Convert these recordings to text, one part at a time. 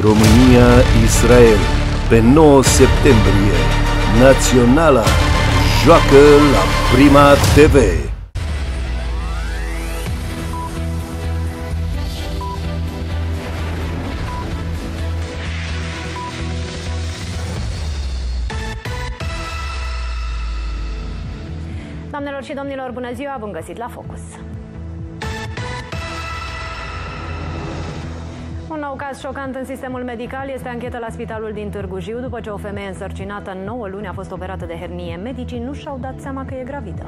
România-Israel pe 9 septembrie. Naționala joacă la Prima TV. Doamnelor și domnilor, bună ziua, bun găsit la Focus! Un nou caz șocant în sistemul medical este anchetă la spitalul din Târgu Jiu după ce o femeie însărcinată în 9 luni a fost operată de hernie. Medicii nu și-au dat seama că e gravidă.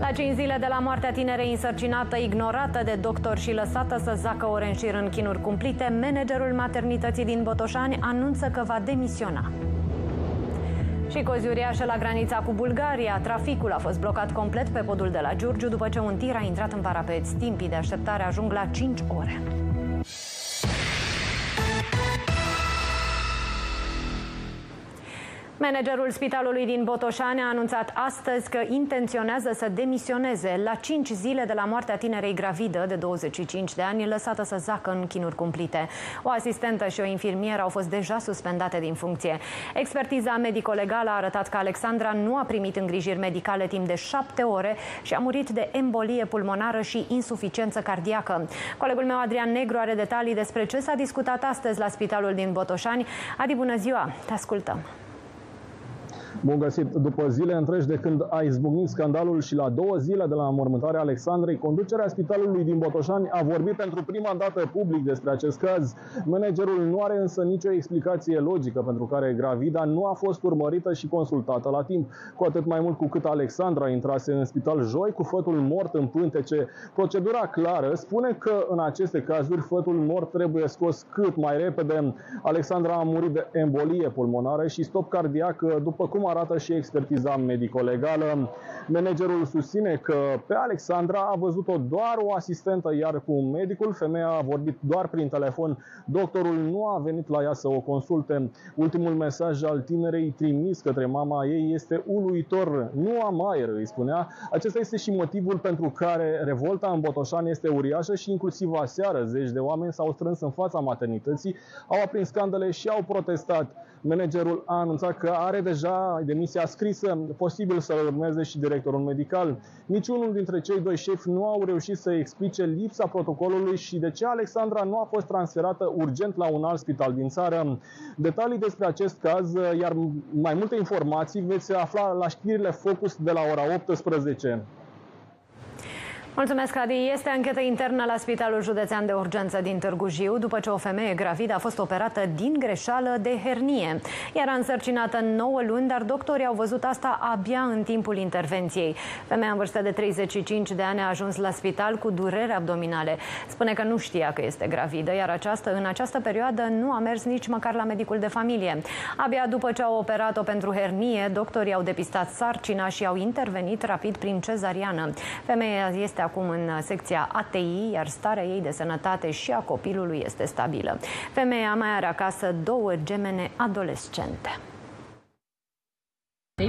La 5 zile de la moartea tinerei însărcinată, ignorată de doctor și lăsată să zacă ore în șir în chinuri cumplite, managerul maternității din Botoșani anunță că va demisiona. Și cozi uriașă la granița cu Bulgaria. Traficul a fost blocat complet pe podul de la Giurgiu după ce un tir a intrat în parapeți. Timpii de așteptare ajung la 5 ore. Managerul spitalului din Botoșani a anunțat astăzi că intenționează să demisioneze la 5 zile de la moartea tinerei gravidă de 25 de ani, lăsată să zacă în chinuri cumplite. O asistentă și o infirmieră au fost deja suspendate din funcție. Expertiza medico-legală a arătat că Alexandra nu a primit îngrijiri medicale timp de 7 ore și a murit de embolie pulmonară și insuficiență cardiacă. Colegul meu Adrian Negru are detalii despre ce s-a discutat astăzi la spitalul din Botoșani. Adi, bună ziua! Te ascultăm! Bun găsit! După zile întregi de când a izbucnit scandalul și la două zile de la înmormântarea Alexandrei, conducerea spitalului din Botoșani a vorbit pentru prima dată public despre acest caz. Managerul nu are însă nicio explicație logică pentru care gravida nu a fost urmărită și consultată la timp, cu atât mai mult cu cât Alexandra intrase în spital joi cu fătul mort în pântece. Procedura clară spune că în aceste cazuri fătul mort trebuie scos cât mai repede. Alexandra a murit de embolie pulmonară și stop cardiac, după cum arată și expertiza medico-legală. Managerul susține că pe Alexandra a văzut-o doar o asistentă, iar cu medicul, femeia a vorbit doar prin telefon. Doctorul nu a venit la ea să o consulte. Ultimul mesaj al tinerei trimis către mama ei este uluitor. Nu am aer, îi spunea. Acesta este și motivul pentru care revolta în Botoșani este uriașă și inclusiv aseară zeci de oameni s-au strâns în fața maternității, au aprins scandale și au protestat. Managerul a anunțat că are deja demisia scrisă, posibil să urmeze și directorul medical. Niciunul dintre cei doi șefi nu au reușit să explice lipsa protocolului și de ce Alexandra nu a fost transferată urgent la un alt spital din țară. Detalii despre acest caz, iar mai multe informații veți afla la știrile Focus de la ora 18. Mulțumesc, Adi. Este anchetă internă la Spitalul Județean de Urgență din Târgu Jiu, după ce o femeie gravidă a fost operată din greșeală de hernie. Era însărcinată în 9 luni, dar doctorii au văzut asta abia în timpul intervenției. Femeia în vârstă de 35 de ani a ajuns la spital cu durere abdominale. Spune că nu știa că este gravidă, iar această, în această perioadă nu a mers nici măcar la medicul de familie. Abia după ce au operat-o pentru hernie, doctorii au depistat sarcina și au intervenit rapid prin cezariană. Femeia este acum în secția ATI, iar starea ei de sănătate și a copilului este stabilă. Femeia mai are acasă două gemene adolescente.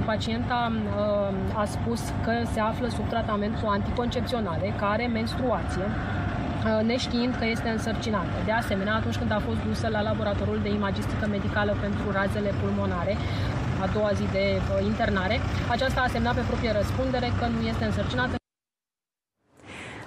Pacienta uh, a spus că se află sub tratament cu anticoncepționale, care menstruație, uh, neștiind că este însărcinată. De asemenea, atunci când a fost dusă la laboratorul de imagistică medicală pentru razele pulmonare, a doua zi de uh, internare, aceasta a semnat pe proprie răspundere că nu este însărcinată.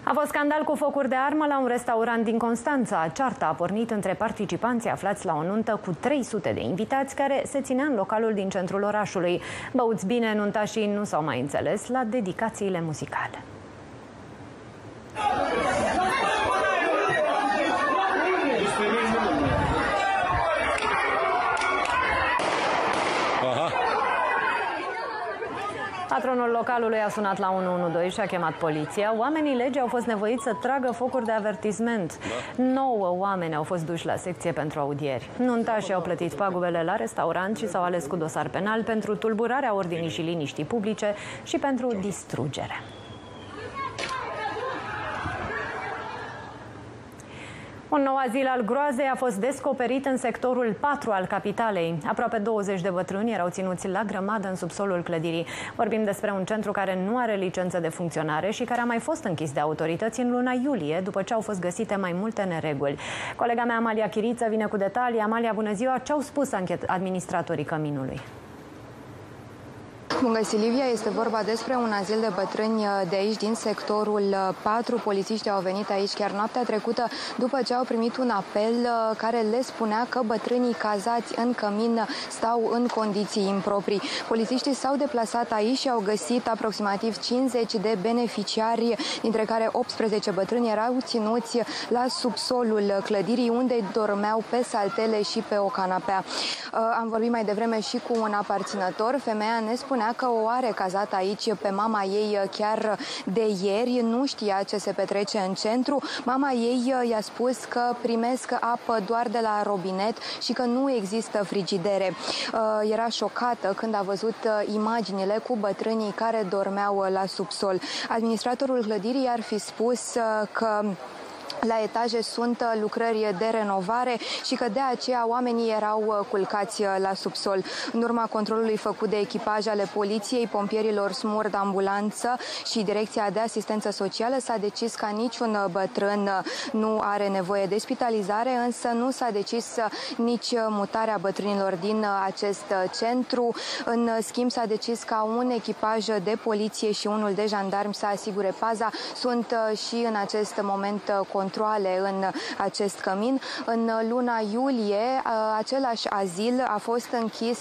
A fost scandal cu focuri de armă la un restaurant din Constanța. Cearta a pornit între participanții aflați la o nuntă cu 300 de invitați care se ținea în localul din centrul orașului. Băuți bine, nuntașii nu s-au mai înțeles la dedicațiile muzicale. Patronul localului a sunat la 112 și a chemat poliția. Oamenii legii au fost nevoiți să tragă focuri de avertisment. Da. Nouă oameni au fost duși la secție pentru audieri. Nuntașii au plătit pagubele la restaurant și s-au ales cu dosar penal pentru tulburarea ordinii și liniștii publice și pentru distrugere. Un nou azil al groazei a fost descoperit în sectorul 4 al capitalei. Aproape 20 de bătrâni erau ținuți la grămadă în subsolul clădirii. Vorbim despre un centru care nu are licență de funcționare și care a mai fost închis de autorități în luna iulie, după ce au fost găsite mai multe nereguli. Colega mea, Amalia Chiriță, vine cu detalii. Amalia, bună ziua! Ce au spus administratorii căminului? Bună, Silivia, este vorba despre un azil de bătrâni uh, de aici, din sectorul 4. Uh, Polițiștii au venit aici chiar noaptea trecută după ce au primit un apel uh, care le spunea că bătrânii cazați în cămin stau în condiții improprii. Polițiștii s-au deplasat aici și au găsit aproximativ 50 de beneficiari, dintre care 18 bătrâni erau ținuți la subsolul clădirii, unde dormeau pe saltele și pe o canapea. Am vorbit mai devreme și cu un aparținător. Femeia ne spunea spunea că o are cazat aici pe mama ei uh, chiar de ieri, nu știa ce se petrece în centru. Mama ei uh, i-a spus că primesc apă doar de la robinet și că nu există frigidere. Uh, era șocată când a văzut imaginile cu bătrânii care dormeau la subsol. Administratorul clădirii ar fi spus că la etaje sunt uh, lucrări de renovare și că de aceea oamenii erau uh, culcați uh, la subsol. În urma controlului făcut de echipaje ale poliției, pompierilor smur de ambulanță și Direcția de Asistență Socială s-a decis ca niciun bătrân nu are nevoie de spitalizare, însă nu s-a decis nici mutarea bătrânilor din acest centru. În schimb, s-a decis ca un echipaj de poliție și unul de jandarmi să asigure paza. Sunt și în acest moment control controle în acest cămin. În luna iulie, același azil a fost închis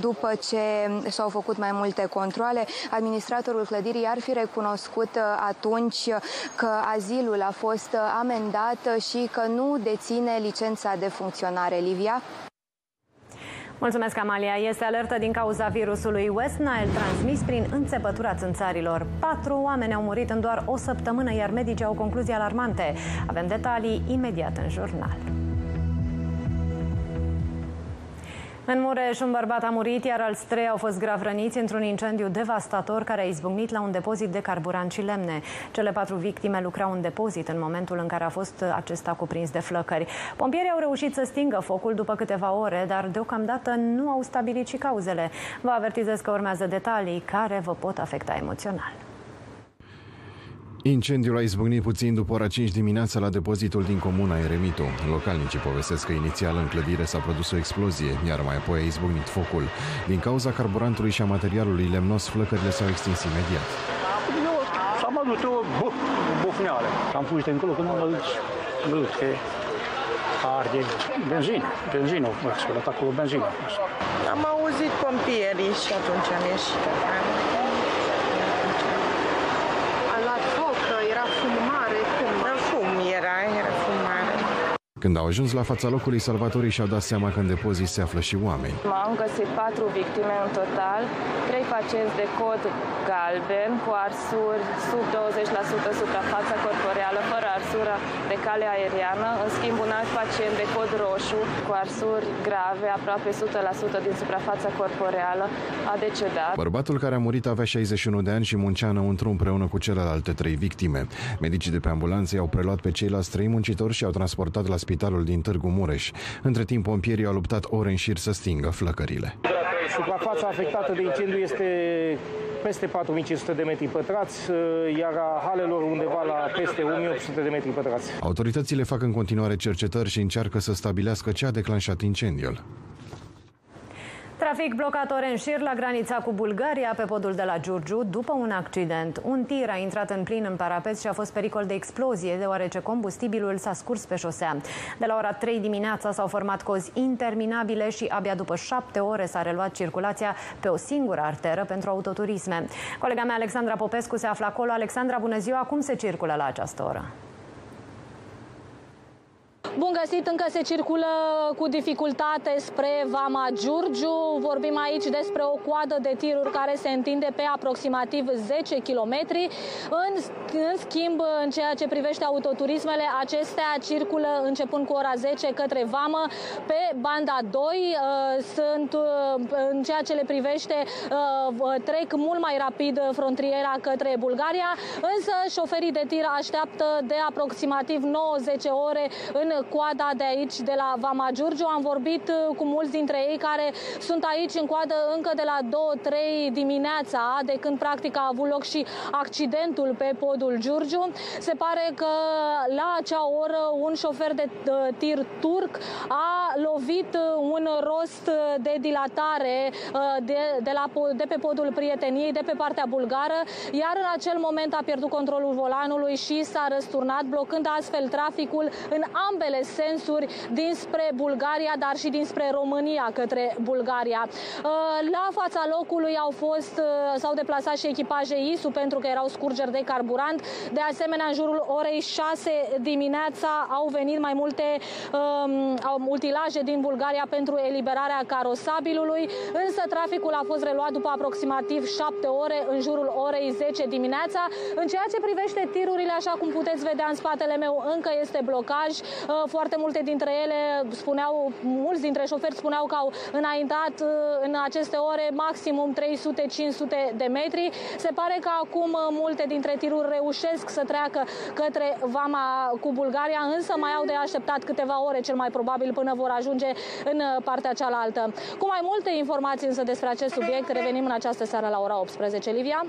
după ce s-au făcut mai multe controle. Administratorul clădirii ar fi recunoscut atunci că azilul a fost amendat și că nu deține licența de funcționare. Livia? Mulțumesc, Amalia. Este alertă din cauza virusului West Nile transmis prin înțepătura țânțarilor. Patru oameni au murit în doar o săptămână, iar medicii au concluzii alarmante. Avem detalii imediat în jurnal. În Mureș, un bărbat a murit, iar alți trei au fost grav răniți într-un incendiu devastator care a izbucnit la un depozit de carburant și lemne. Cele patru victime lucrau în depozit în momentul în care a fost acesta cuprins de flăcări. Pompierii au reușit să stingă focul după câteva ore, dar deocamdată nu au stabilit și cauzele. Vă avertizez că urmează detalii care vă pot afecta emoțional. Incendiul a izbucnit puțin după ora 5 dimineața la depozitul din comuna Eremitu. Localnicii povestesc că inițial în clădire s-a produs o explozie, iar mai apoi a izbucnit focul. Din cauza carburantului și a materialului lemnos, flăcările s-au extins imediat. Eu am văzut o bufneală. Am fugit încolo când am văzut văzut că arde benzină. Benzină, mă, spălat acolo benzină. Am auzit pompierii și atunci am ieșit. Când au ajuns la fața locului, salvatorii și-au dat seama că în depozit se află și oameni. Am găsit patru victime în total, trei pacienți de cod galben cu arsuri sub 20% suprafața corporeală, fără arsură de cale aeriană. În schimb, un alt pacient de cod roșu cu arsuri grave, aproape 100% din suprafața corporeală, a decedat. Bărbatul care a murit avea 61 de ani și muncea înăuntru împreună cu celelalte trei victime. Medicii de pe ambulanță i-au preluat pe ceilalți trei muncitori și au transportat la spital spitalul din Târgu Mureș. Între timp, pompierii au luptat ore în șir să stingă flăcările. Suprafața afectată de incendiu este peste 4500 de metri pătrați, iar a halelor undeva la peste 1800 de metri pătrați. Autoritățile fac în continuare cercetări și încearcă să stabilească ce a declanșat incendiul. Trafic blocat ore în șir la granița cu Bulgaria pe podul de la Giurgiu după un accident. Un tir a intrat în plin în parapet și a fost pericol de explozie deoarece combustibilul s-a scurs pe șosea. De la ora 3 dimineața s-au format cozi interminabile și abia după șapte ore s-a reluat circulația pe o singură arteră pentru autoturisme. Colega mea Alexandra Popescu se află acolo. Alexandra, bună ziua! Cum se circulă la această oră? Bun găsit, încă se circulă cu dificultate spre Vama Giurgiu. Vorbim aici despre o coadă de tiruri care se întinde pe aproximativ 10 km. În, în schimb, în ceea ce privește autoturismele, acestea circulă începând cu ora 10 către Vamă pe banda 2. Uh, sunt, uh, în ceea ce le privește, uh, trec mult mai rapid frontiera către Bulgaria, însă șoferii de tir așteaptă de aproximativ 90 ore în coada de aici, de la Vama Giurgiu. Am vorbit uh, cu mulți dintre ei care sunt aici în coadă încă de la 2-3 dimineața, de când practic a avut loc și accidentul pe podul Giurgiu. Se pare că la acea oră un șofer de uh, tir turc a lovit uh, un rost de dilatare de, de, la, de pe podul prieteniei, de pe partea bulgară, iar în acel moment a pierdut controlul volanului și s-a răsturnat, blocând astfel traficul în ambele sensuri dinspre Bulgaria, dar și dinspre România către Bulgaria. Uh, la fața locului au fost, uh, s-au deplasat și echipaje ISU pentru că erau scurgeri de carburant. De asemenea, în jurul orei 6 dimineața au venit mai multe um, utilaje din Bulgaria pentru eliberarea carosabilului, însă traficul a fost reluat după aproximativ 7 ore în jurul orei 10 dimineața. În ceea ce privește tirurile, așa cum puteți vedea în spatele meu, încă este blocaj. Uh, foarte multe dintre ele spuneau, mulți dintre șoferi spuneau că au înaintat uh, în aceste ore maximum 300-500 de metri. Se pare că acum uh, multe dintre tiruri reușesc să treacă către Vama cu Bulgaria, însă mai au de așteptat câteva ore cel mai probabil până vor ajunge în partea cealaltă. Cu mai multe informații însă despre acest subiect, revenim în această seară la ora 18. Livia?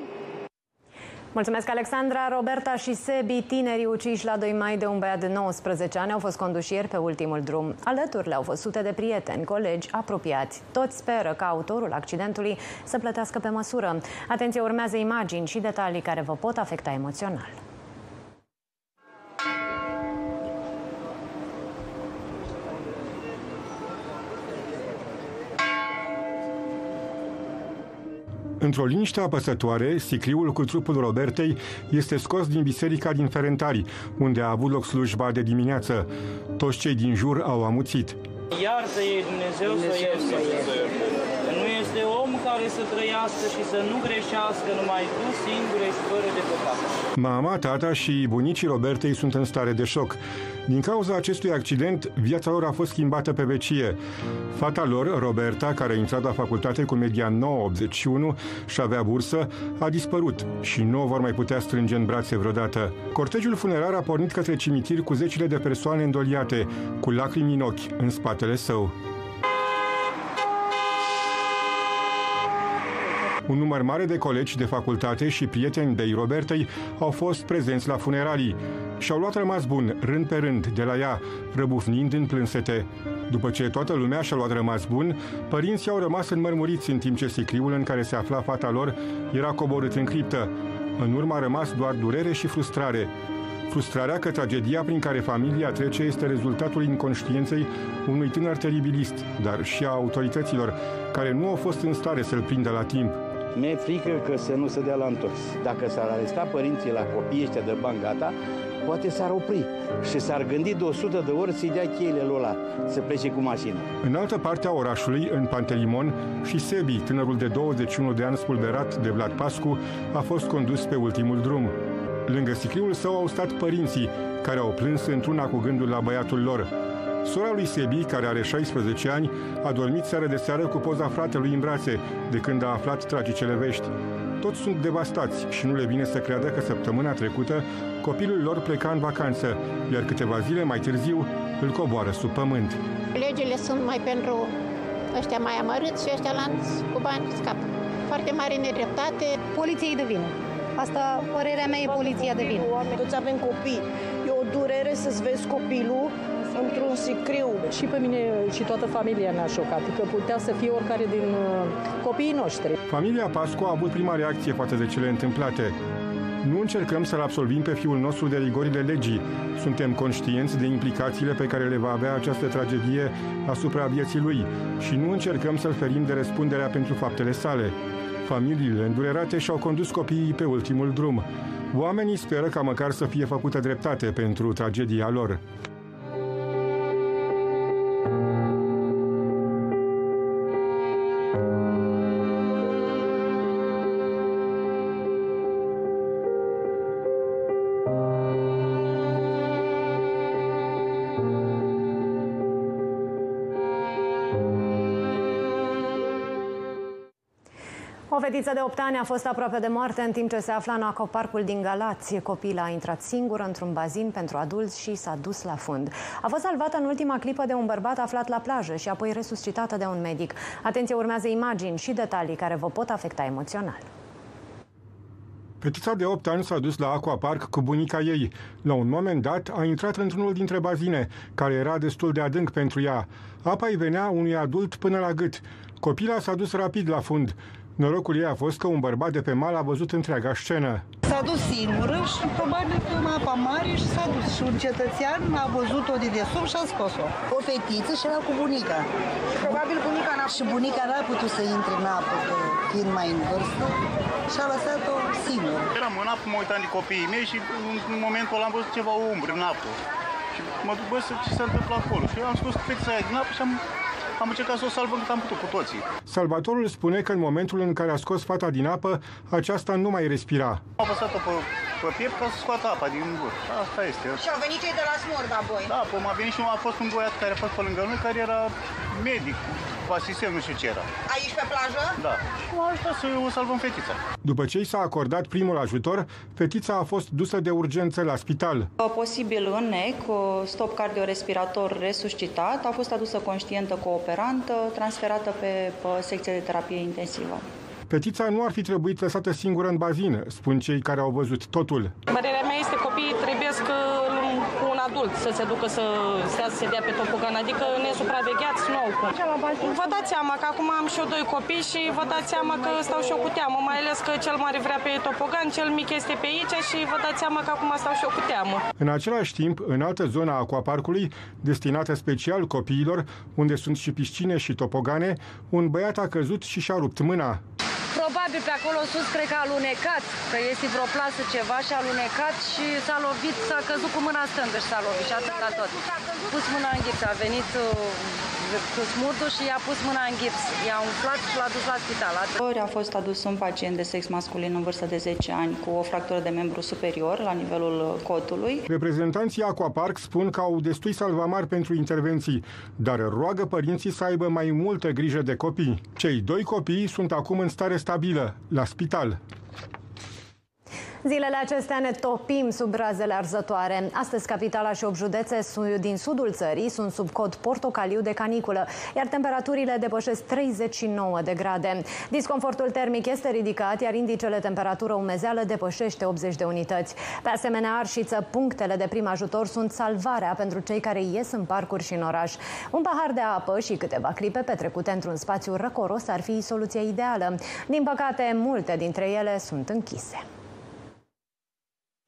Mulțumesc, Alexandra, Roberta și Sebi, tinerii uciși la 2 mai de un băiat de 19 ani, au fost conduși ieri pe ultimul drum. Alături le-au fost sute de prieteni, colegi, apropiați. Toți speră ca autorul accidentului să plătească pe măsură. Atenție, urmează imagini și detalii care vă pot afecta emoțional. Într-o liniște apăsătoare, sicriul cu trupul Robertei este scos din biserica din Ferentari, unde a avut loc slujba de dimineață. Toți cei din jur au amuțit. Iartă-i Dumnezeu, Dumnezeu să ierte de om care să trăiască și să nu greșească, numai tu singur ești fără de păcat. Mama, tata și bunicii Robertei sunt în stare de șoc. Din cauza acestui accident, viața lor a fost schimbată pe vecie. Fata lor, Roberta, care a intrat la facultate cu media 981 și avea bursă, a dispărut și nu o vor mai putea strânge în brațe vreodată. Cortegiul funerar a pornit către cimitir cu zecile de persoane îndoliate, cu lacrimi în ochi, în spatele său. Un număr mare de colegi de facultate și prieteni de Robertei au fost prezenți la funeralii și au luat rămas bun, rând pe rând, de la ea, răbufnind în plânsete. După ce toată lumea și-a luat rămas bun, părinții au rămas înmărmuriți în timp ce sicriul în care se afla fata lor era coborât în criptă. În urmă a rămas doar durere și frustrare. Frustrarea că tragedia prin care familia trece este rezultatul inconștienței unui tânăr teribilist, dar și a autorităților, care nu au fost în stare să-l prindă la timp. Mi-e frică că să nu se dea la întors. Dacă s-ar aresta părinții la copiii ăștia de bani gata, poate s-ar opri și s-ar gândi de 100 de ori să-i dea cheile lui ăla să plece cu mașina. În altă parte a orașului, în Pantelimon, și Sebi, tânărul de 21 de ani spulberat de Vlad Pascu, a fost condus pe ultimul drum. Lângă sicriul său au stat părinții, care au plâns într-una cu gândul la băiatul lor. Sora lui Sebi, care are 16 ani, a dormit seară de seară cu poza fratelui în brațe, de când a aflat tragicele vești. Toți sunt devastați și nu le vine să creadă că săptămâna trecută copilul lor pleca în vacanță, iar câteva zile mai târziu îl coboară sub pământ. Legile sunt mai pentru ăștia mai amărâți și ăștia lanți cu bani scap. Foarte mare nedreptate. Poliției de vină. Asta, părerea mea, e poliția de vină. Toți avem copii. E o durere să-ți vezi copilul într-un sicriu. Și pe mine și toată familia ne-a șocat, că putea să fie oricare din uh, copiii noștri. Familia Pascu a avut prima reacție față de cele întâmplate. Nu încercăm să-l absolvim pe fiul nostru de rigorile legii. Suntem conștienți de implicațiile pe care le va avea această tragedie asupra vieții lui și nu încercăm să-l ferim de răspunderea pentru faptele sale. Familiile îndurerate și-au condus copiii pe ultimul drum. Oamenii speră ca măcar să fie făcută dreptate pentru tragedia lor. Fetiță de 8 ani a fost aproape de moarte în timp ce se afla în acoparcul din Galați. Copila a intrat singură într-un bazin pentru adulți și s-a dus la fund. A fost salvată în ultima clipă de un bărbat aflat la plajă și apoi resuscitată de un medic. Atenție, urmează imagini și detalii care vă pot afecta emoțional. Fetița de 8 ani s-a dus la aquapark cu bunica ei. La un moment dat a intrat într-unul dintre bazine, care era destul de adânc pentru ea. Apa îi venea unui adult până la gât. Copila s-a dus rapid la fund. Norocul ei a fost că un bărbat de pe mal a văzut întreaga scenă. S-a dus singură și probabil că în apa mare și s-a dus. Și un cetățean a văzut-o de desubt și a scos-o. O fetiță și era cu bunica. Probabil bunica n-a Și bunica n-a putut să intre în apă, că fiind mai în vârstă, și a lăsat-o singură. Eram în apă, mă uitam de copiii mei și în momentul ăla am văzut ceva umbră în apă. Și mă duc, bă, ce se întâmplă acolo? Și eu am scos fetița aia din apă și am am încercat să o salvăm cât am putut cu toții. Salvatorul spune că în momentul în care a scos fata din apă, aceasta nu mai respira. Am apăsat-o pe, pe piept ca să scoată apa din gură. Asta este. Și au venit cei de la smurg apoi. Da, apoi m-a venit și a fost un băiat care a fost pe lângă noi, care era medic, asistent, nu știu ce era. Aici pe plajă? Da. Cum a ajutat să o salvăm fetița. După ce i s-a acordat primul ajutor, fetița a fost dusă de urgență la spital. Posibil în NEC, stop cardiorespirator resuscitat, a fost adusă conștientă cooperantă, transferată pe, pe secție de terapie intensivă. Fetița nu ar fi trebuit lăsată singură în bazină, spun cei care au văzut totul. Părerea mea este că copiii trebuie să cu un adult să se ducă să stea să se dea pe topogan, adică nesupravegheați nu au cum. Vă dați seama că acum am și eu doi copii și vă dați seama că stau și eu cu teamă, mai ales că cel mare vrea pe topogan, cel mic este pe aici și vă dați seama că acum stau și eu cu teamă. În același timp, în altă zonă a aquaparcului, destinată special copiilor, unde sunt și piscine și topogane, un băiat a căzut și și-a rupt mâna. Probabil pe acolo sus, cred că a alunecat, că este vreo plasă ceva și a alunecat și s-a lovit, s-a căzut cu mâna stângă și s-a lovit și atâta tot. Pus mâna în ghips, a venit uh, cu smurtul și i-a pus mâna în gips. I-a umflat și l-a dus la spital. Ori a fost adus un pacient de sex masculin în vârstă de 10 ani cu o fractură de membru superior la nivelul cotului. Reprezentanții Aquapark spun că au destui salvamari pentru intervenții, dar roagă părinții să aibă mai multă grijă de copii. Cei doi copii sunt acum în stare stabilă, la spital. Zilele acestea ne topim sub razele arzătoare. Astăzi, capitala și 8 județe din sudul țării sunt sub cod portocaliu de caniculă, iar temperaturile depășesc 39 de grade. Disconfortul termic este ridicat, iar indicele temperatură umezeală depășește 80 de unități. Pe asemenea, arșiță, punctele de prim ajutor sunt salvarea pentru cei care ies în parcuri și în oraș. Un pahar de apă și câteva clipe petrecute într-un spațiu răcoros ar fi soluția ideală. Din păcate, multe dintre ele sunt închise.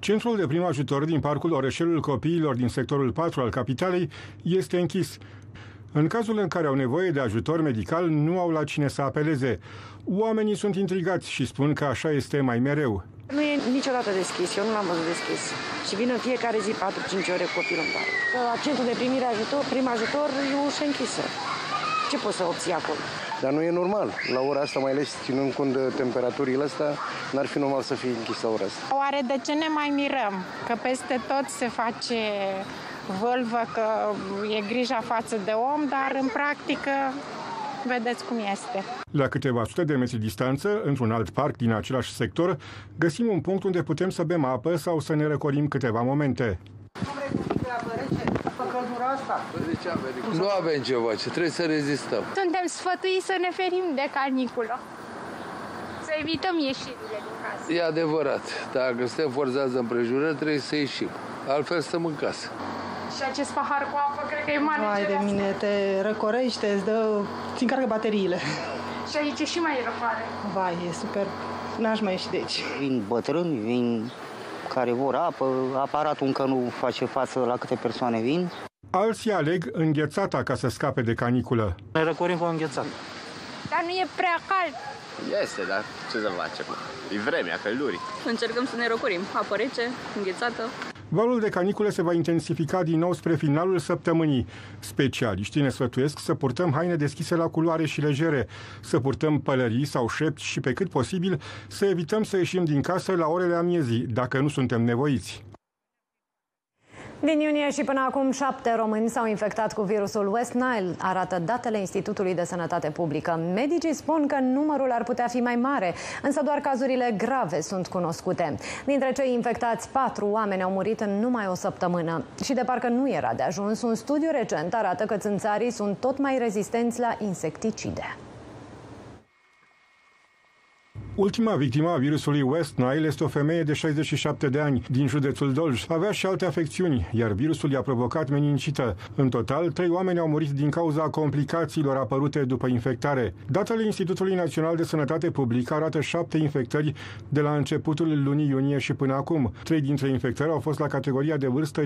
Centrul de prim ajutor din parcul Orășelul Copiilor din sectorul 4 al capitalei este închis. În cazul în care au nevoie de ajutor medical, nu au la cine să apeleze. Oamenii sunt intrigați și spun că așa este mai mereu. Nu e niciodată deschis, eu nu l-am văzut deschis. Și vin în fiecare zi 4-5 ore copil în bar. Centrul de primire ajutor, prim ajutor, e ușă închisă. Ce poți să obții acolo? Dar nu e normal. La ora asta, mai ales ținând cont de temperaturile astea, n-ar fi normal să fie închis la ora asta. Oare de ce ne mai mirăm? Că peste tot se face vâlvă că e grija față de om, dar în practică vedeți cum este. La câteva sute de metri distanță, într-un alt parc din același sector, găsim un punct unde putem să bem apă sau să ne răcorim câteva momente căldura asta. Nu avem ceva, ce trebuie să rezistăm. Suntem sfătuiți să ne ferim de caniculă. Să evităm ieșirile din casă. E adevărat. Dacă suntem forțați de împrejurări, trebuie să ieșim. Altfel stăm în casă. Și acest pahar cu apă, cred că e mare. Vai de mine, te răcorește, îți dă, ți încarcă bateriile. Și aici e și mai răcoare. Vai, e super. N-aș mai ieși de aici. Vin bătrâni, vin care vor apă, aparatul încă nu face față la câte persoane vin. Alții aleg înghețata ca să scape de caniculă. Ne răcorim cu înghețat. Dar nu e prea cald. Este, dar ce să facem? E vremea căldurii. Încercăm să ne răcorim. Apă rece, înghețată. Valul de canicule se va intensifica din nou spre finalul săptămânii. Specialiștii ne sfătuiesc să purtăm haine deschise la culoare și legere, să purtăm pălării sau șepți și pe cât posibil să evităm să ieșim din casă la orele amiezii, dacă nu suntem nevoiți. Din iunie și până acum, șapte români s-au infectat cu virusul West Nile, arată datele Institutului de Sănătate Publică. Medicii spun că numărul ar putea fi mai mare, însă doar cazurile grave sunt cunoscute. Dintre cei infectați, patru oameni au murit în numai o săptămână. Și de parcă nu era de ajuns, un studiu recent arată că țânțarii sunt tot mai rezistenți la insecticide. Ultima victimă a virusului West Nile este o femeie de 67 de ani din județul Dolj. Avea și alte afecțiuni, iar virusul i-a provocat meningicită. În total, trei oameni au murit din cauza complicațiilor apărute după infectare. Datele Institutului Național de Sănătate Publică arată șapte infectări de la începutul lunii iunie și până acum. Trei dintre infectări au fost la categoria de vârstă 50-59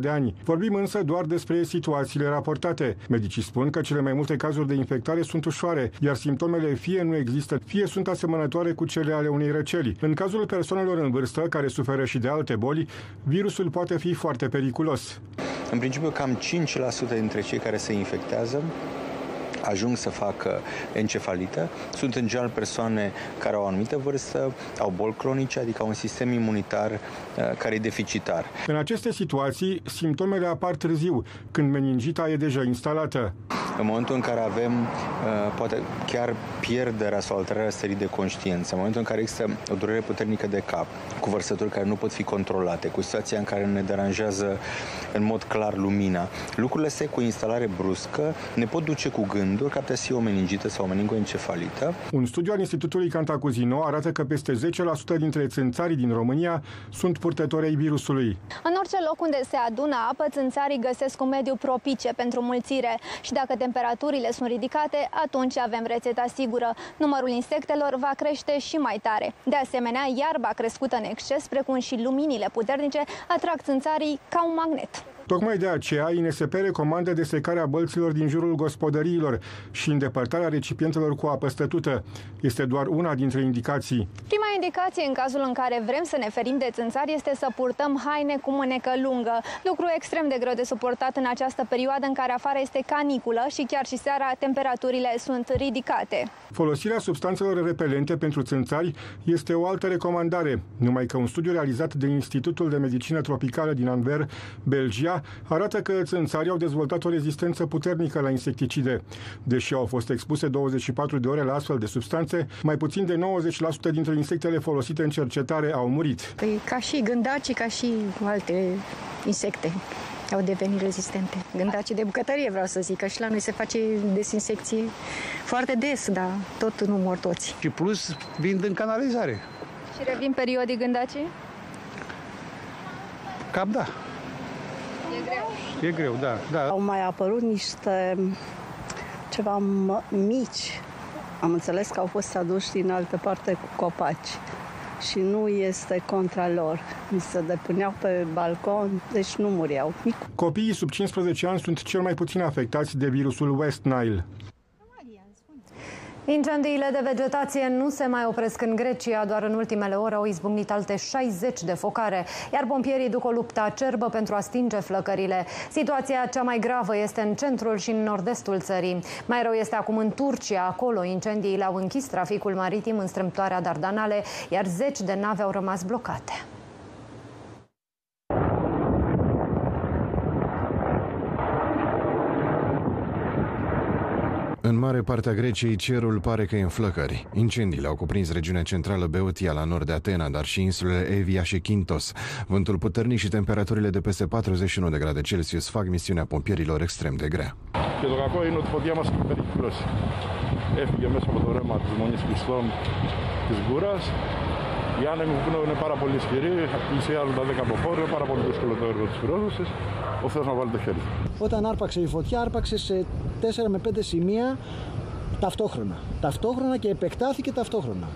de ani. Vorbim însă doar despre situațiile raportate. Medicii spun că cele mai multe cazuri de infectare sunt ușoare, iar simptomele fie nu există, fie sunt asemănătoare cu cele ale unei răceli. În cazul persoanelor în vârstă care suferă și de alte boli, virusul poate fi foarte periculos. În principiu, cam 5% dintre cei care se infectează ajung să facă encefalită. Sunt în general persoane care au o anumită vârstă, au boli cronice, adică au un sistem imunitar uh, care e deficitar. În aceste situații, simptomele apar târziu, când meningita e deja instalată. În momentul în care avem uh, poate chiar pierderea sau alterarea stării de conștiință, în momentul în care există o durere puternică de cap, cu vărsături care nu pot fi controlate, cu situația în care ne deranjează în mod clar lumina, lucrurile astea cu instalare bruscă ne pot duce cu gânduri că ar putea fi o meningită sau o meningoencefalită. Un studiu al Institutului Cantacuzino arată că peste 10% dintre țânțarii din România sunt purtători ai virusului. În orice loc unde se adună apă, țânțarii găsesc un mediu propice pentru mulțire și dacă temperaturile sunt ridicate, atunci avem rețeta sigură. Numărul insectelor va crește și mai tare. De asemenea, iarba crescută în exces, precum și luminile puternice, atrag țânțarii ca un magnet. Tocmai de aceea, INSP recomandă desecarea bălților din jurul gospodăriilor și îndepărtarea recipientelor cu apă stătută. Este doar una dintre indicații. Prima indicație în cazul în care vrem să ne ferim de țânțari este să purtăm haine cu mânecă lungă, lucru extrem de greu de suportat în această perioadă în care afară este caniculă și chiar și seara temperaturile sunt ridicate. Folosirea substanțelor repelente pentru țânțari este o altă recomandare, numai că un studiu realizat de Institutul de Medicină Tropicală din Anver, Belgia, arată că țânțarii au dezvoltat o rezistență puternică la insecticide. Deși au fost expuse 24 de ore la astfel de substanțe, mai puțin de 90% dintre insectele folosite în cercetare au murit. Păi ca și gândacii, ca și alte insecte au devenit rezistente. Gândacii de bucătărie, vreau să zic, că și la noi se face desinsecție foarte des, dar tot nu mor toți. Și plus vin în canalizare. Și revin periodic gândacii? Cam da. E greu. E greu, da, da. Au mai apărut niște ceva mici. Am înțeles că au fost aduși din altă parte cu copaci și nu este contra lor. Mi se depuneau pe balcon, deci nu mureau. Copiii sub 15 ani sunt cel mai puțin afectați de virusul West Nile. Incendiile de vegetație nu se mai opresc în Grecia, doar în ultimele ore au izbucnit alte 60 de focare, iar pompierii duc o luptă acerbă pentru a stinge flăcările. Situația cea mai gravă este în centrul și în nord-estul țării. Mai rău este acum în Turcia, acolo incendiile au închis traficul maritim în strâmtoarea Dardanale, iar zeci de nave au rămas blocate. În mare parte a Greciei, cerul pare că e în flăcări. Incendiile au cuprins regiunea centrală Beotia, la nord de Atena, dar și insulele Evia și Kintos. Vântul puternic și temperaturile de peste 41 de grade Celsius fac misiunea pompierilor extrem de grea. Και το κακό είναι ότι η φωτιά μας έχει περιπλώσει. Έφυγε μέσα από το ρεύμα της μονής πιστών της Γκούρας. Οι άνεμοι που είναι πάρα πολύ ισχυροί, πλησιάζουν τα 10 από χώρο, είναι πάρα πολύ δύσκολο το έργο της πυρόσβεσης. Ο Θεός να βάλει το χέρι. Όταν άρπαξε η φωτιά, άρπαξε σε 4 με 5 σημεία ταυτόχρονα. Ταυτόχρονα και επεκτάθηκε ταυτόχρονα.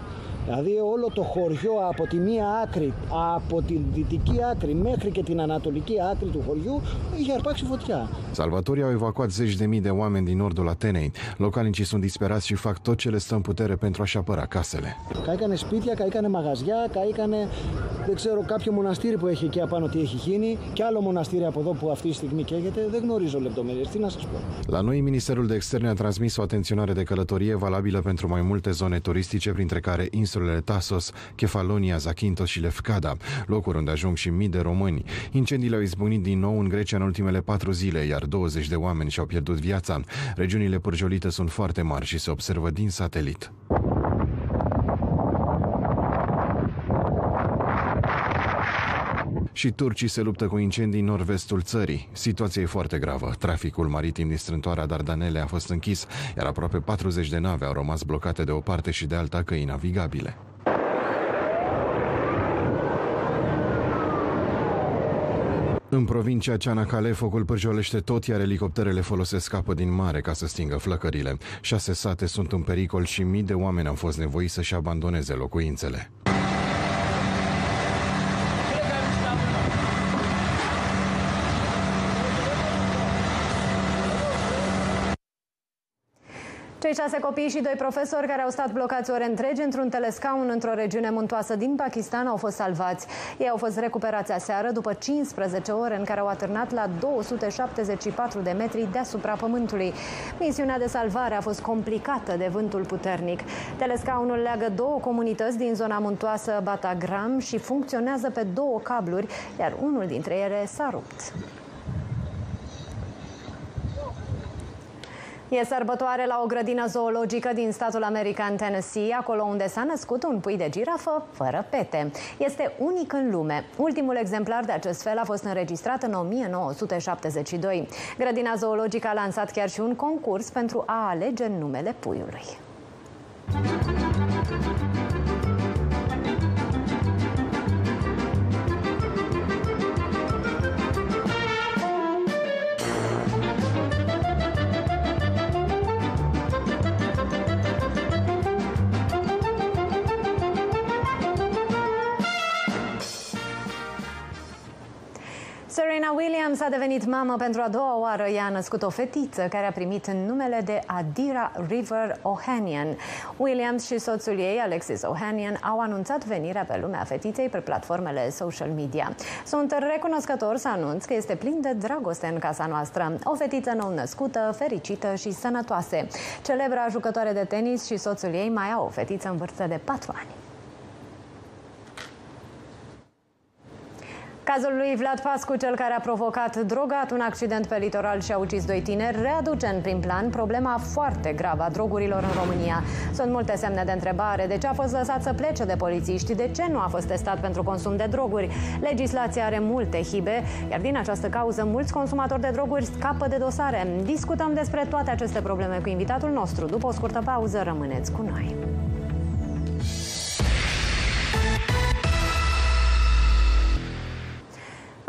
Δηλαδή όλο το χωριό από τη μία άκρη, από τη δυτική άκρη μέχρι και την ανατολική άκρη του χωριού είχε αρπάξει φωτιά. Salvatorii au evacuat zeci de mii de oameni din nordul Atenei. Localnicii sunt disperați și fac tot ce le stă în putere pentru a-și apăra casele. Καήκανε σπίτια, καήκανε μαγαζιά, καήκανε δεν ξέρω κάποιο μοναστήρι που έχει εκεί απάνω τι έχει γίνει και άλλο μοναστήρι από εδώ που αυτή τη στιγμή καίγεται. Δεν γνωρίζω λεπτομέρειε. Τι να σα πω. La noi, Ministerul de Externe a transmis o atenționare de călătorie valabilă pentru mai multe zone turistice, printre care insulele Tasos, Kefalonia, Zakynthos și Lefkada, locuri unde ajung și mii de români. Incendiile au izbunit din nou în Grecia în ultimele patru zile, iar 20 de oameni și-au pierdut viața. Regiunile pârjolite sunt foarte mari și se observă din satelit. Și turcii se luptă cu incendii în nord-vestul țării. Situația e foarte gravă. Traficul maritim din strântoarea Dardanele a fost închis, iar aproape 40 de nave au rămas blocate de o parte și de alta căi navigabile. În provincia Cianacale, focul pârjolește tot, iar elicopterele folosesc apă din mare ca să stingă flăcările. Șase sate sunt în pericol și mii de oameni au fost nevoiți să-și abandoneze locuințele. Cei șase copii și doi profesori care au stat blocați ore întregi într-un telescaun într-o regiune muntoasă din Pakistan au fost salvați. Ei au fost recuperați aseară după 15 ore în care au atârnat la 274 de metri deasupra pământului. Misiunea de salvare a fost complicată de vântul puternic. Telescaunul leagă două comunități din zona muntoasă Batagram și funcționează pe două cabluri, iar unul dintre ele s-a rupt. E sărbătoare la o grădină zoologică din statul american Tennessee, acolo unde s-a născut un pui de girafă fără pete. Este unic în lume. Ultimul exemplar de acest fel a fost înregistrat în 1972. Grădina zoologică a lansat chiar și un concurs pentru a alege numele puiului. Serena Williams a devenit mamă pentru a doua oară. Ea a născut o fetiță care a primit numele de Adira River Ohanian. Williams și soțul ei, Alexis Ohanian, au anunțat venirea pe lumea fetiței pe platformele social media. Sunt recunoscător să anunț că este plin de dragoste în casa noastră. O fetiță nou născută, fericită și sănătoase. Celebra jucătoare de tenis și soțul ei mai au o fetiță în vârstă de 4 ani. Cazul lui Vlad Pascu, cel care a provocat drogat un accident pe litoral și a ucis doi tineri, readuce în prim plan problema foarte gravă a drogurilor în România. Sunt multe semne de întrebare. De ce a fost lăsat să plece de polițiști? De ce nu a fost testat pentru consum de droguri? Legislația are multe hibe, iar din această cauză mulți consumatori de droguri scapă de dosare. Discutăm despre toate aceste probleme cu invitatul nostru. După o scurtă pauză, rămâneți cu noi.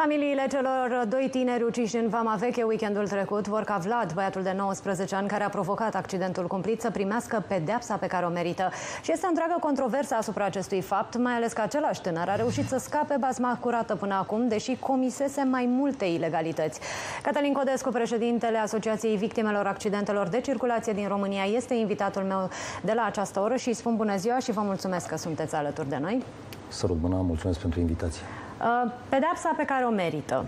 Familiile celor doi tineri uciși în Vama Veche weekendul trecut vor ca Vlad, băiatul de 19 ani care a provocat accidentul cumplit, să primească pedeapsa pe care o merită. Și este întreagă controversă asupra acestui fapt, mai ales că același tânăr a reușit să scape bazma curată până acum, deși comisese mai multe ilegalități. Cătălin Codescu, președintele Asociației Victimelor Accidentelor de Circulație din România, este invitatul meu de la această oră și îi spun bună ziua și vă mulțumesc că sunteți alături de noi. Sărut mâna, mulțumesc pentru invitație. Uh, pedepsa pe care o merită.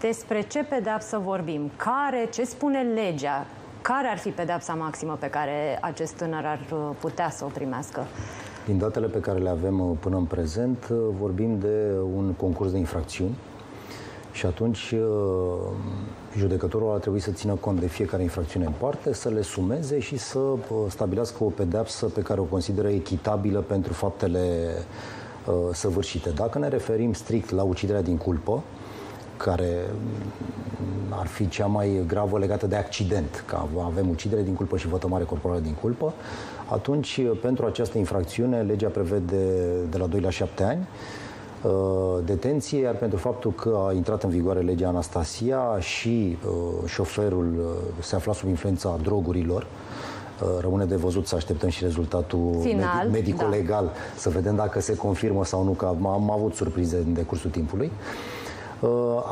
Despre ce pedepsă vorbim? Care, ce spune legea? Care ar fi pedepsa maximă pe care acest tânăr ar uh, putea să o primească? Din datele pe care le avem uh, până în prezent, vorbim de un concurs de infracțiuni și atunci judecătorul ar trebui să țină cont de fiecare infracțiune în parte, să le sumeze și să stabilească o pedeapsă pe care o consideră echitabilă pentru faptele uh, săvârșite. Dacă ne referim strict la uciderea din culpă, care mm, ar fi cea mai gravă legată de accident, că avem ucidere din culpă și vătămare corporală din culpă, atunci, pentru această infracțiune, legea prevede de la 2 la 7 ani uh, detenție, iar pentru faptul că a intrat în vigoare legea Anastasia și uh, șoferul uh, se afla sub influența drogurilor, Uh, rămâne de văzut să așteptăm și rezultatul Final, medico-legal, da. să vedem dacă se confirmă sau nu, că am, am avut surprize în decursul timpului.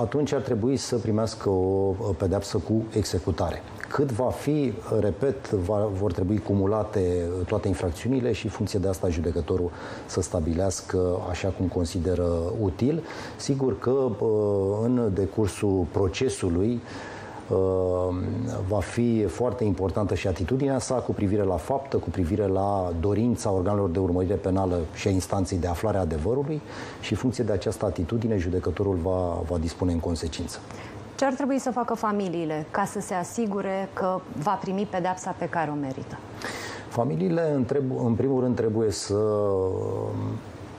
atunci ar trebui să primească o pedeapsă cu executare. Cât va fi, repet, va, vor trebui cumulate toate infracțiunile și în funcție de asta judecătorul să stabilească așa cum consideră util. Sigur că în decursul procesului va fi foarte importantă și atitudinea sa cu privire la faptă, cu privire la dorința organelor de urmărire penală și a instanței de aflare a adevărului și în funcție de această atitudine judecătorul va, va dispune în consecință. Ce ar trebui să facă familiile ca să se asigure că va primi pedepsa pe care o merită? Familiile, în primul rând, trebuie să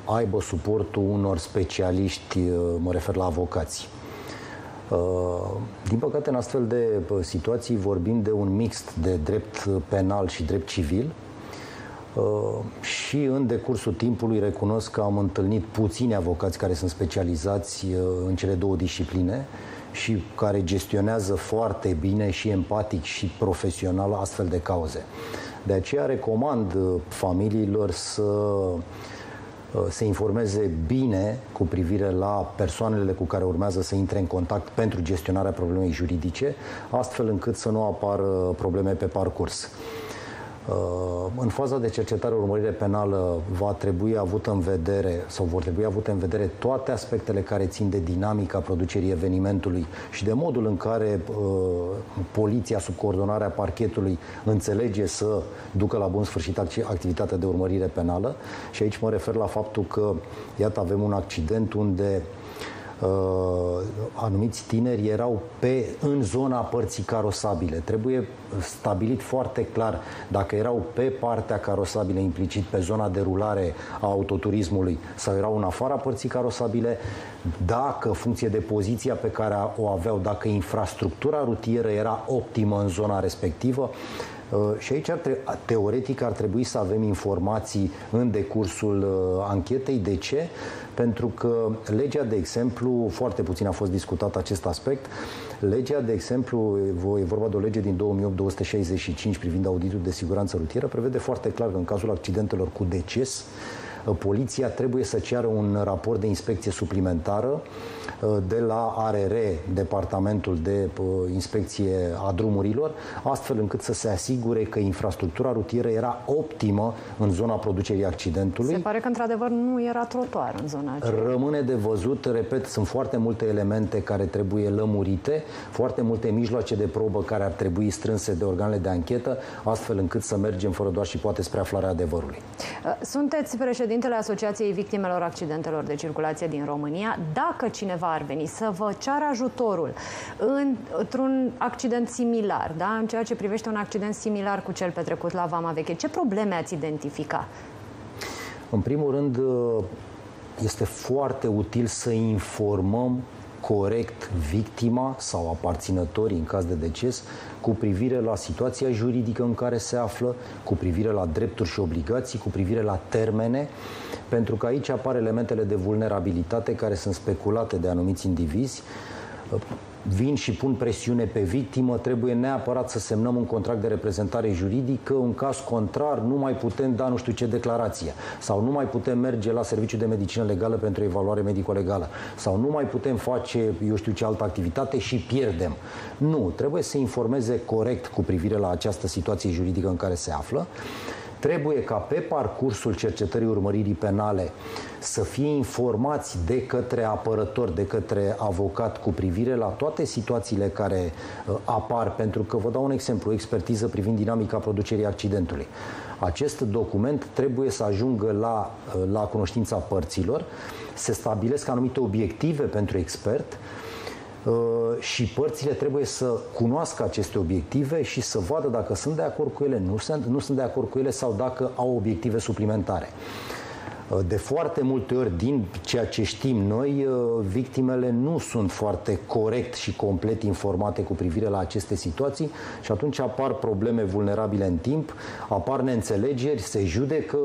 aibă suportul unor specialiști, mă refer la avocați. Din păcate, în astfel de situații vorbim de un mix de drept penal și drept civil și în decursul timpului recunosc că am întâlnit puțini avocați care sunt specializați în cele două discipline și care gestionează foarte bine și empatic și profesional astfel de cauze. De aceea recomand uh, familiilor să uh, se informeze bine cu privire la persoanele cu care urmează să intre în contact pentru gestionarea problemei juridice, astfel încât să nu apară probleme pe parcurs. Uh, în faza de cercetare urmărire penală va trebui avut în vedere sau vor trebui avute în vedere toate aspectele care țin de dinamica producerii evenimentului și de modul în care uh, poliția sub coordonarea parchetului înțelege să ducă la bun sfârșit activitatea de urmărire penală. Și aici mă refer la faptul că iată avem un accident unde uh, anumiți tineri erau pe, în zona părții carosabile. Trebuie stabilit foarte clar dacă erau pe partea carosabile, implicit pe zona de rulare a autoturismului sau erau în afara părții carosabile, dacă, în funcție de poziția pe care o aveau, dacă infrastructura rutieră era optimă în zona respectivă, Uh, și aici, ar teoretic, ar trebui să avem informații în decursul uh, anchetei. De ce? Pentru că legea, de exemplu, foarte puțin a fost discutat acest aspect, legea, de exemplu, e vorba de o lege din 2008-265 privind auditul de siguranță rutieră, prevede foarte clar că în cazul accidentelor cu deces, uh, poliția trebuie să ceară un raport de inspecție suplimentară Uh, de la ARR, Departamentul de uh, Inspecție a Drumurilor, astfel încât să se asigure că infrastructura rutieră era optimă în zona producerii accidentului. Se pare că într-adevăr nu era trotuar în zona aceea. Rămâne de văzut, repet, sunt foarte multe elemente care trebuie lămurite, foarte multe mijloace de probă care ar trebui strânse de organele de anchetă, astfel încât să mergem fără doar și poate spre aflarea adevărului. Uh, sunteți președintele Asociației Victimelor Accidentelor de Circulație din România. Dacă cineva ar veni să vă ceară ajutorul într-un accident similar, da? în ceea ce privește un accident similar cu cel petrecut la Vama Veche, ce probleme ați identifica? În primul rând, este foarte util să informăm corect victima sau aparținătorii în caz de deces cu privire la situația juridică în care se află, cu privire la drepturi și obligații, cu privire la termene, pentru că aici apar elementele de vulnerabilitate care sunt speculate de anumiți indivizi vin și pun presiune pe victimă, trebuie neapărat să semnăm un contract de reprezentare juridică, în caz contrar nu mai putem da nu știu ce declarație. Sau nu mai putem merge la serviciu de medicină legală pentru evaluare medico-legală. Sau nu mai putem face eu știu ce altă activitate și pierdem. Nu, trebuie să informeze corect cu privire la această situație juridică în care se află Trebuie ca pe parcursul cercetării urmăririi penale să fie informați de către apărător, de către avocat cu privire la toate situațiile care uh, apar, pentru că vă dau un exemplu, o expertiză privind dinamica producerii accidentului. Acest document trebuie să ajungă la, uh, la cunoștința părților, se stabilesc anumite obiective pentru expert, Uh, și părțile trebuie să cunoască aceste obiective și să vadă dacă sunt de acord cu ele, nu sunt, nu sunt de acord cu ele sau dacă au obiective suplimentare. Uh, de foarte multe ori, din ceea ce știm noi, uh, victimele nu sunt foarte corect și complet informate cu privire la aceste situații și atunci apar probleme vulnerabile în timp, apar neînțelegeri, se judecă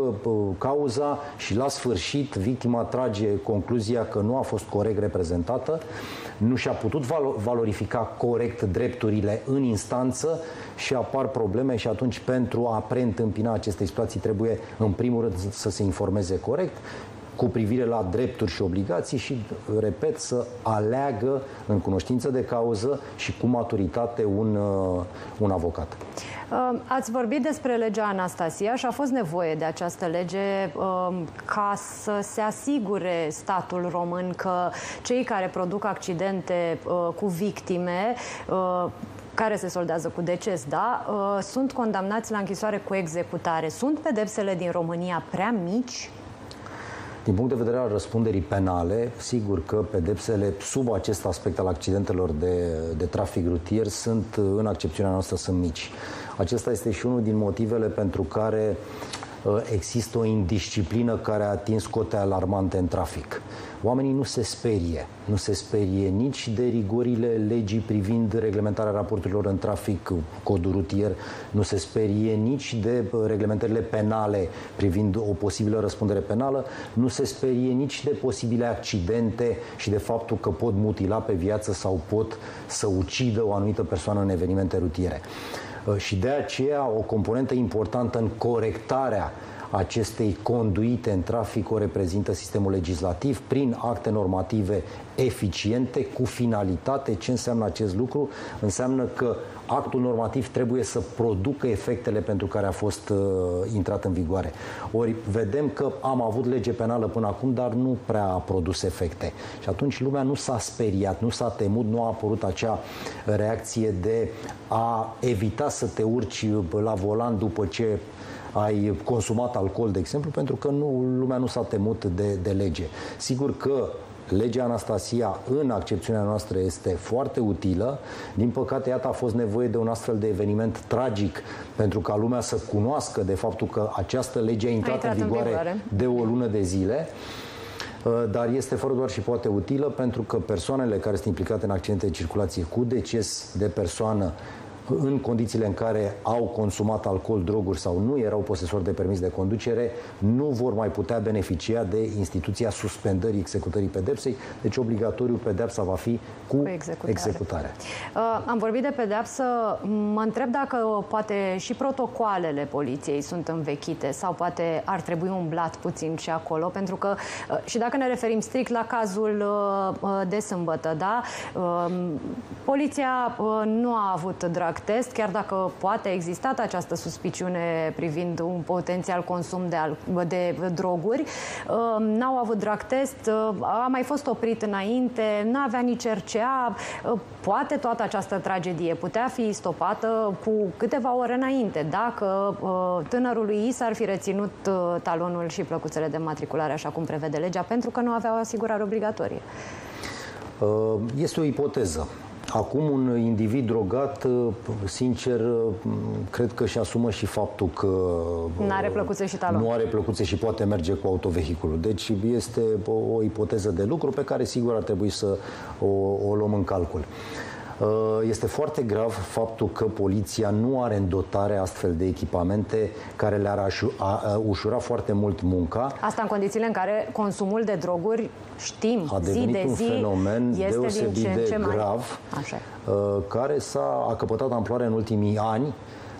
cauza și la sfârșit victima trage concluzia că nu a fost corect reprezentată nu și-a putut valorifica corect drepturile în instanță și apar probleme și atunci pentru a preîntâmpina aceste situații trebuie în primul rând să se informeze corect cu privire la drepturi și obligații și, repet, să aleagă în cunoștință de cauză și cu maturitate un, uh, un avocat. Uh, ați vorbit despre legea Anastasia și a fost nevoie de această lege um, ca să se asigure statul român că cei care produc accidente uh, cu victime care se soldează cu deces, da, sunt condamnați la închisoare cu executare. Sunt pedepsele din România prea mici? Din punct de vedere al răspunderii penale, sigur că pedepsele sub acest aspect al accidentelor de, de trafic rutier sunt, în accepțiunea noastră, sunt mici. Acesta este și unul din motivele pentru care uh, există o indisciplină care a atins cote alarmante în trafic. Oamenii nu se sperie, nu se sperie nici de rigorile legii privind reglementarea raporturilor în trafic, codul rutier, nu se sperie nici de uh, reglementările penale privind o posibilă răspundere penală, nu se sperie nici de posibile accidente și de faptul că pot mutila pe viață sau pot să ucidă o anumită persoană în evenimente rutiere. Uh, și de aceea o componentă importantă în corectarea acestei conduite în trafic o reprezintă sistemul legislativ prin acte normative eficiente, cu finalitate. Ce înseamnă acest lucru? Înseamnă că actul normativ trebuie să producă efectele pentru care a fost uh, intrat în vigoare. Ori vedem că am avut lege penală până acum, dar nu prea a produs efecte. Și atunci lumea nu s-a speriat, nu s-a temut, nu a apărut acea reacție de a evita să te urci la volan după ce ai consumat alcool, de exemplu, pentru că nu, lumea nu s-a temut de, de lege. Sigur că legea Anastasia, în accepțiunea noastră, este foarte utilă. Din păcate, iată, a fost nevoie de un astfel de eveniment tragic pentru ca lumea să cunoască de faptul că această lege a intrat, a intrat în, vigoare în vigoare de o lună de zile uh, dar este fără doar și poate utilă pentru că persoanele care sunt implicate în accidente de circulație cu deces de persoană în condițiile în care au consumat alcool, droguri sau nu erau posesori de permis de conducere, nu vor mai putea beneficia de instituția suspendării executării pedepsei, deci obligatoriu pedepsa va fi cu, cu executare. executarea. Uh, am vorbit de pedepsă, mă întreb dacă poate și protocoalele poliției sunt învechite sau poate ar trebui umblat puțin și acolo, pentru că uh, și dacă ne referim strict la cazul uh, uh de sâmbătă, da, uh, poliția uh, nu a avut drag drug test, chiar dacă poate existat această suspiciune privind un potențial consum de, de droguri. Uh, n-au avut drug test, uh, a mai fost oprit înainte, nu avea nici RCA. Uh, poate toată această tragedie putea fi stopată cu câteva ore înainte, dacă tânărului i s-ar fi reținut talonul și plăcuțele de matriculare, așa cum prevede legea, pentru că nu avea o asigurare obligatorie. Este o ipoteză. Acum un individ drogat, uh, sincer, uh, cred că și asumă și faptul că nu are plăcuțe și talon. Nu are plăcuțe și poate merge cu autovehiculul. Deci este o, o ipoteză de lucru pe care sigur ar trebui să o, o luăm în calcul. Uh, este foarte grav faptul că poliția nu are în dotare astfel de echipamente care le-ar ușura foarte mult munca. Asta în condițiile în care consumul de droguri, știm, a zi de un zi, fenomen este deosebit din ce de ce grav, mai... Așa. Uh, care s-a a căpătat amploare în ultimii ani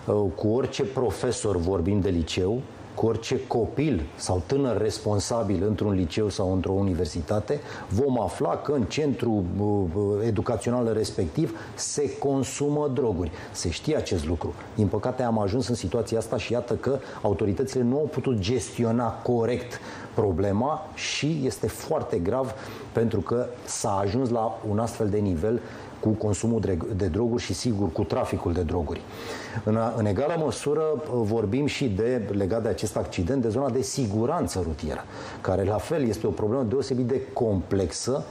uh, cu orice profesor vorbim de liceu, cu orice copil sau tânăr responsabil într-un liceu sau într-o universitate, vom afla că în centrul uh, educațional respectiv se consumă droguri. Se știe acest lucru. Din păcate am ajuns în situația asta și iată că autoritățile nu au putut gestiona corect problema și este foarte grav pentru că s-a ajuns la un astfel de nivel cu consumul de droguri și, sigur, cu traficul de droguri. În, în egală măsură vorbim și de, legat de acest accident, de zona de siguranță rutieră, care la fel este o problemă deosebit de complexă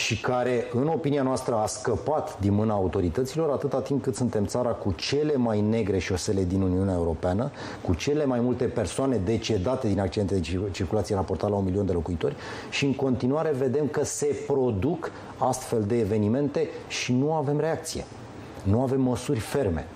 și care, în opinia noastră, a scăpat din mâna autorităților atâta timp cât suntem țara cu cele mai negre șosele din Uniunea Europeană, cu cele mai multe persoane decedate din accidente de circulație raportat la un milion de locuitori și în continuare vedem că se produc astfel de evenimente și nu avem reacție. Nu avem măsuri ferme.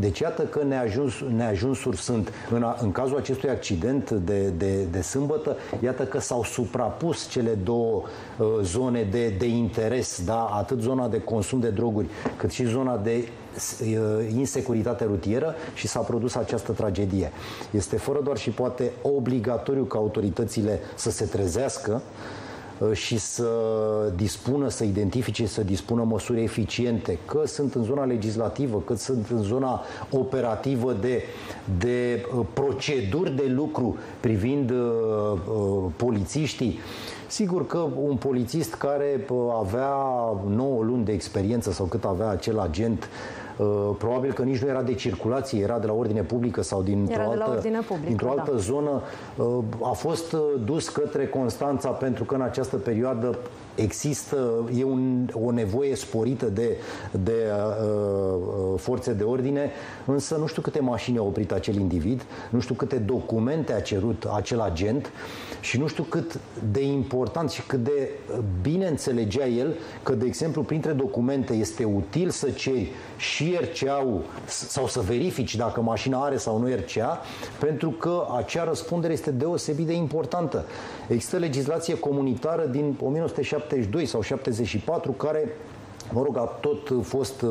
Deci iată că neajuns, neajunsuri sunt, în, a, în cazul acestui accident de, de, de sâmbătă, iată că s-au suprapus cele două uh, zone de, de interes, da? atât zona de consum de droguri, cât și zona de insecuritate rutieră și s-a produs această tragedie. Este fără doar și poate obligatoriu ca autoritățile să se trezească Uh, și să dispună, să identifice, să dispună măsuri eficiente, că sunt în zona legislativă, că sunt în zona operativă de, de uh, proceduri de lucru privind uh, uh, polițiștii. Sigur că un polițist care avea 9 luni de experiență sau cât avea acel agent Uh, probabil că nici nu era de circulație, era de la ordine publică sau dintr-o altă, publică, dintr-o da. altă zonă. Uh, a fost uh, dus către Constanța pentru că în această perioadă există, e un, o nevoie sporită de, de uh, forțe de ordine, însă nu știu câte mașini a oprit acel individ, nu știu câte documente a cerut acel agent și nu știu cât de important și cât de bine înțelegea el că, de exemplu, printre documente este util să ceri și RCA-ul sau să verifici dacă mașina are sau nu RCA, pentru că acea răspundere este deosebit de importantă. Există legislație comunitară din 1972 sau 74 care mă rog, a tot fost uh,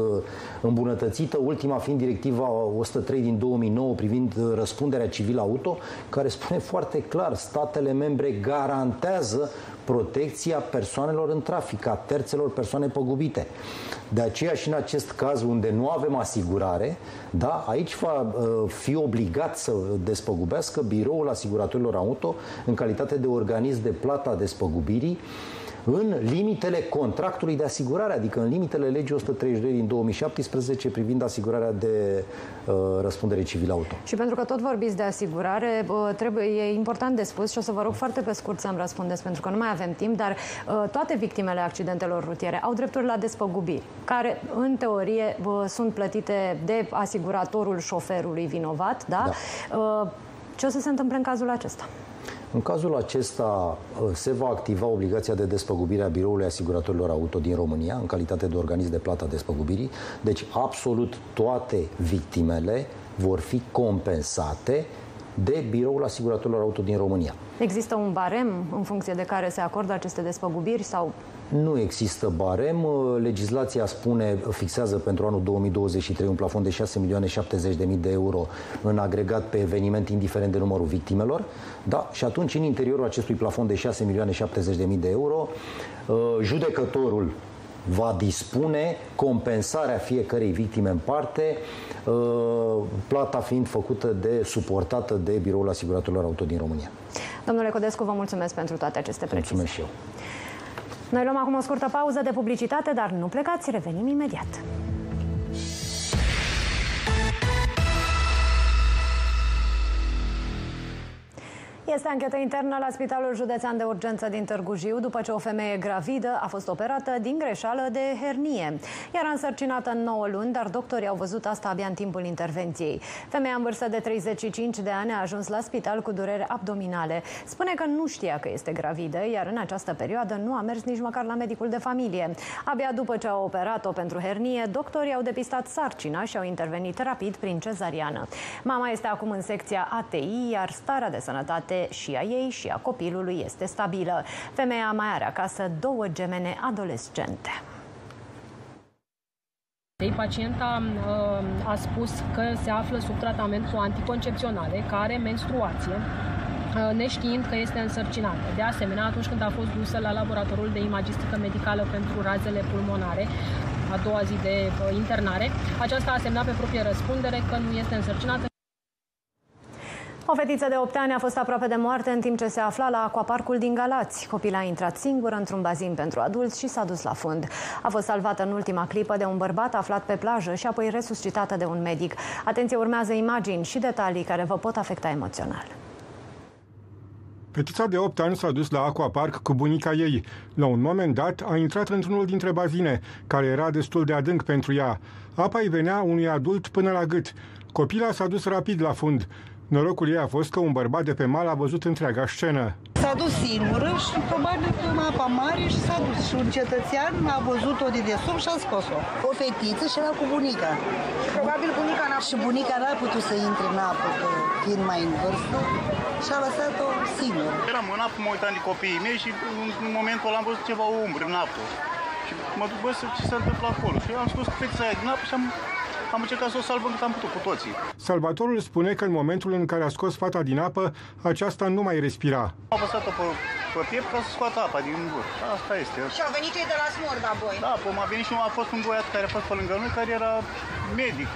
îmbunătățită, ultima fiind directiva 103 din 2009 privind uh, răspunderea civilă auto, care spune foarte clar, statele membre garantează protecția persoanelor în trafic, a terțelor persoane păgubite. De aceea și în acest caz unde nu avem asigurare, da, aici va uh, fi obligat să despăgubească biroul asiguratorilor auto în calitate de organism de plata despăgubirii în limitele contractului de asigurare, adică în limitele legii 132 din 2017 privind asigurarea de uh, răspundere civilă auto. Și pentru că tot vorbiți de asigurare, uh, trebuie, e important de spus și o să vă rog foarte pe scurt să-mi răspundeți, pentru că nu mai avem timp, dar uh, toate victimele accidentelor rutiere au drepturi la despăgubiri, care în teorie uh, sunt plătite de asiguratorul șoferului vinovat, da? da. Uh, ce o să se întâmple în cazul acesta? În cazul acesta uh, se va activa obligația de despăgubire a Biroului Asiguratorilor Auto din România, în calitate de organism de plată a despăgubirii. Deci absolut toate victimele vor fi compensate de Biroul Asiguratorilor Auto din România. Există un barem în funcție de care se acordă aceste despăgubiri sau nu există barem. Legislația spune, fixează pentru anul 2023 un plafon de 6 milioane 70 de mii de euro în agregat pe eveniment, indiferent de numărul victimelor. Da? Și atunci, în interiorul acestui plafon de 6 milioane 70 de mii de euro, uh, judecătorul va dispune compensarea fiecărei victime în parte, uh, plata fiind făcută de, suportată de Biroul Asiguratorilor Auto din România. Domnule Codescu, vă mulțumesc pentru toate aceste precizări. Mulțumesc și eu. Noi luăm acum o scurtă pauză de publicitate, dar nu plecați, revenim imediat. Este anchetă internă la Spitalul Județean de Urgență din Târgu Jiu după ce o femeie gravidă a fost operată din greșeală de hernie. Era însărcinată în 9 luni, dar doctorii au văzut asta abia în timpul intervenției. Femeia în vârstă de 35 de ani a ajuns la spital cu durere abdominale. Spune că nu știa că este gravidă, iar în această perioadă nu a mers nici măcar la medicul de familie. Abia după ce au operat-o pentru hernie, doctorii au depistat sarcina și au intervenit rapid prin cezariană. Mama este acum în secția ATI, iar starea de sănătate și a ei și a copilului este stabilă. Femeia mai are acasă două gemene adolescente. Pacienta uh, a spus că se află sub tratament cu anticoncepționale, care are menstruație, uh, neștiind că este însărcinată. De asemenea, atunci când a fost dusă la laboratorul de imagistică medicală pentru razele pulmonare, a doua zi de uh, internare, aceasta a semnat pe proprie răspundere că nu este însărcinată o fetiță de 8 ani a fost aproape de moarte în timp ce se afla la aquaparcul din Galați. Copila a intrat singură într-un bazin pentru adulți și s-a dus la fund. A fost salvată în ultima clipă de un bărbat aflat pe plajă și apoi resuscitată de un medic. Atenție, urmează imagini și detalii care vă pot afecta emoțional. Fetița de 8 ani s-a dus la aquapark cu bunica ei. La un moment dat a intrat într-unul dintre bazine, care era destul de adânc pentru ea. Apa îi venea unui adult până la gât. Copila s-a dus rapid la fund. Norocul ei a fost că un bărbat de pe mal a văzut întreaga scenă. S-a dus singură și probabil că în apa mare și s-a dus. Și un cetățean a văzut-o de desubt și a scos-o. O fetiță și era cu bunica. Probabil bunica n-a Și bunica n-a putut să intre în apă, că fiind mai în vârstă, și a lăsat-o singură. Eram în apă, mă uitam de copiii mei și în momentul ăla am văzut ceva umbre în apă. Și mă duc, bă, ce se întâmplă acolo? Și am scos fetița aia din apă și am am încercat să o salvăm cât am putut cu toții. Salvatorul spune că în momentul în care a scos fata din apă, aceasta nu mai respira. Am apăsat-o pe, pe piept ca să scoată apa din gură. Asta este. Și au venit cei de la Smurda, boi. Da, păi m-a venit și a fost un băiat care a fost pe lângă noi, care era medic,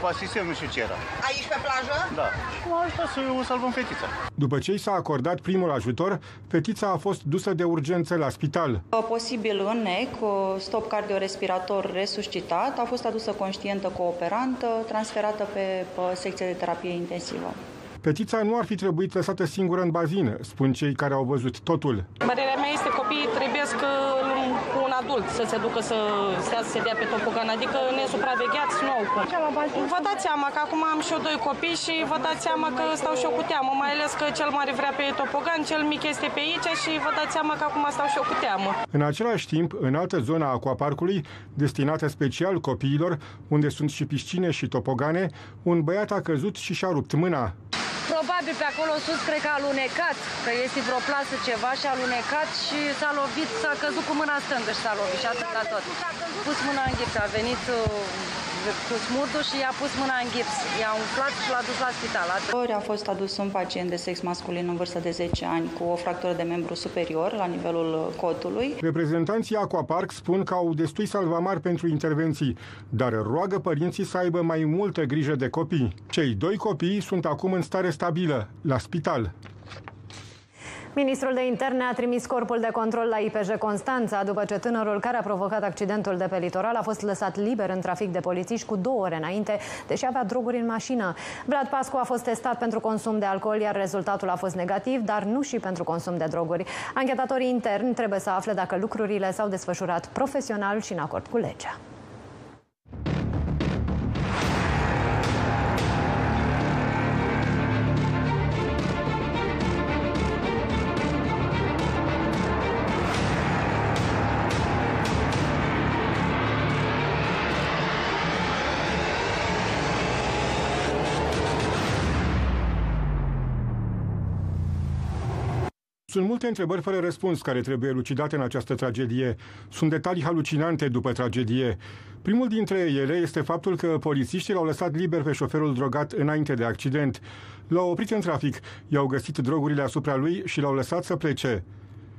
cu asistent, nu știu ce era. Aici pe plajă? Da. Cum a ajutat să o salvăm fetița. După ce i s-a acordat primul ajutor, fetița a fost dusă de urgență la spital. Posibil în NEC, stop cardiorespirator resuscitat, a fost adusă conștientă cooperantă, transferată pe, pe secție de terapie intensivă. Petița nu ar fi trebuit lăsată singură în bazină, spun cei care au văzut totul. Părerea mea este copiii trebuie să cu un adult să se ducă să stea să se dea pe topogan, adică nesupravegheați nu au cum. Vă dați seama că acum am și eu doi copii și vă dați seama că stau și eu cu teamă, mai ales că cel mare vrea pe topogan, cel mic este pe aici și vă dați seama că acum stau și eu cu teamă. În același timp, în altă zonă a aquaparcului, destinată special copiilor, unde sunt și piscine și topogane, un băiat a căzut și și-a rupt mâna. Probabil pe acolo sus cred că a alunecat, că este vreo plasă ceva și a alunecat și s-a lovit, s-a căzut cu mâna stângă și s-a lovit și atât la tot. Pus mâna în ghips, a venit uh, cu smurtul și i-a pus mâna în gips. I-a umflat și l-a dus la spital. Ori a fost adus un pacient de sex masculin în vârstă de 10 ani cu o fractură de membru superior la nivelul cotului. Reprezentanții Aquapark spun că au destui salvamari pentru intervenții, dar roagă părinții să aibă mai multă grijă de copii. Cei doi copii sunt acum în stare stabilă, la spital. Ministrul de Interne a trimis corpul de control la IPJ Constanța după ce tânărul care a provocat accidentul de pe litoral a fost lăsat liber în trafic de polițiști cu două ore înainte, deși avea droguri în mașină. Vlad Pascu a fost testat pentru consum de alcool, iar rezultatul a fost negativ, dar nu și pentru consum de droguri. Anchetatorii interni trebuie să afle dacă lucrurile s-au desfășurat profesional și în acord cu legea. Sunt multe întrebări fără răspuns care trebuie elucidate în această tragedie. Sunt detalii halucinante după tragedie. Primul dintre ele este faptul că polițiștii l-au lăsat liber pe șoferul drogat înainte de accident. L-au oprit în trafic, i-au găsit drogurile asupra lui și l-au lăsat să plece.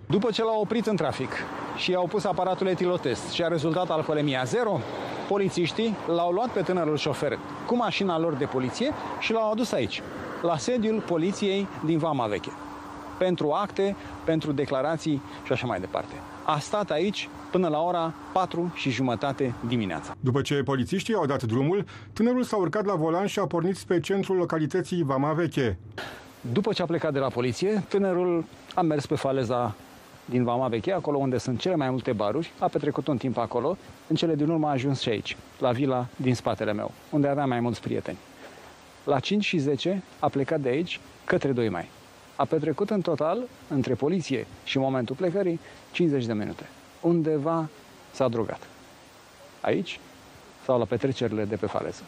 După ce l-au oprit în trafic și i-au pus aparatul etilotest și a rezultat alcoolemia zero, polițiștii l-au luat pe tânărul șofer cu mașina lor de poliție și l-au adus aici, la sediul poliției din Vama Veche pentru acte, pentru declarații și așa mai departe. A stat aici până la ora 4 și jumătate dimineața. După ce polițiștii au dat drumul, tânărul s-a urcat la volan și a pornit spre centrul localității Vama Veche. După ce a plecat de la poliție, tânărul a mers pe faleza din Vama Veche, acolo unde sunt cele mai multe baruri, a petrecut un timp acolo, în cele din urmă a ajuns și aici, la vila din spatele meu, unde avea mai mulți prieteni. La 5 și 10 a plecat de aici către 2 mai a petrecut în total, între poliție și momentul plecării, 50 de minute. Undeva s-a drogat. Aici sau la petrecerile de pe faleză.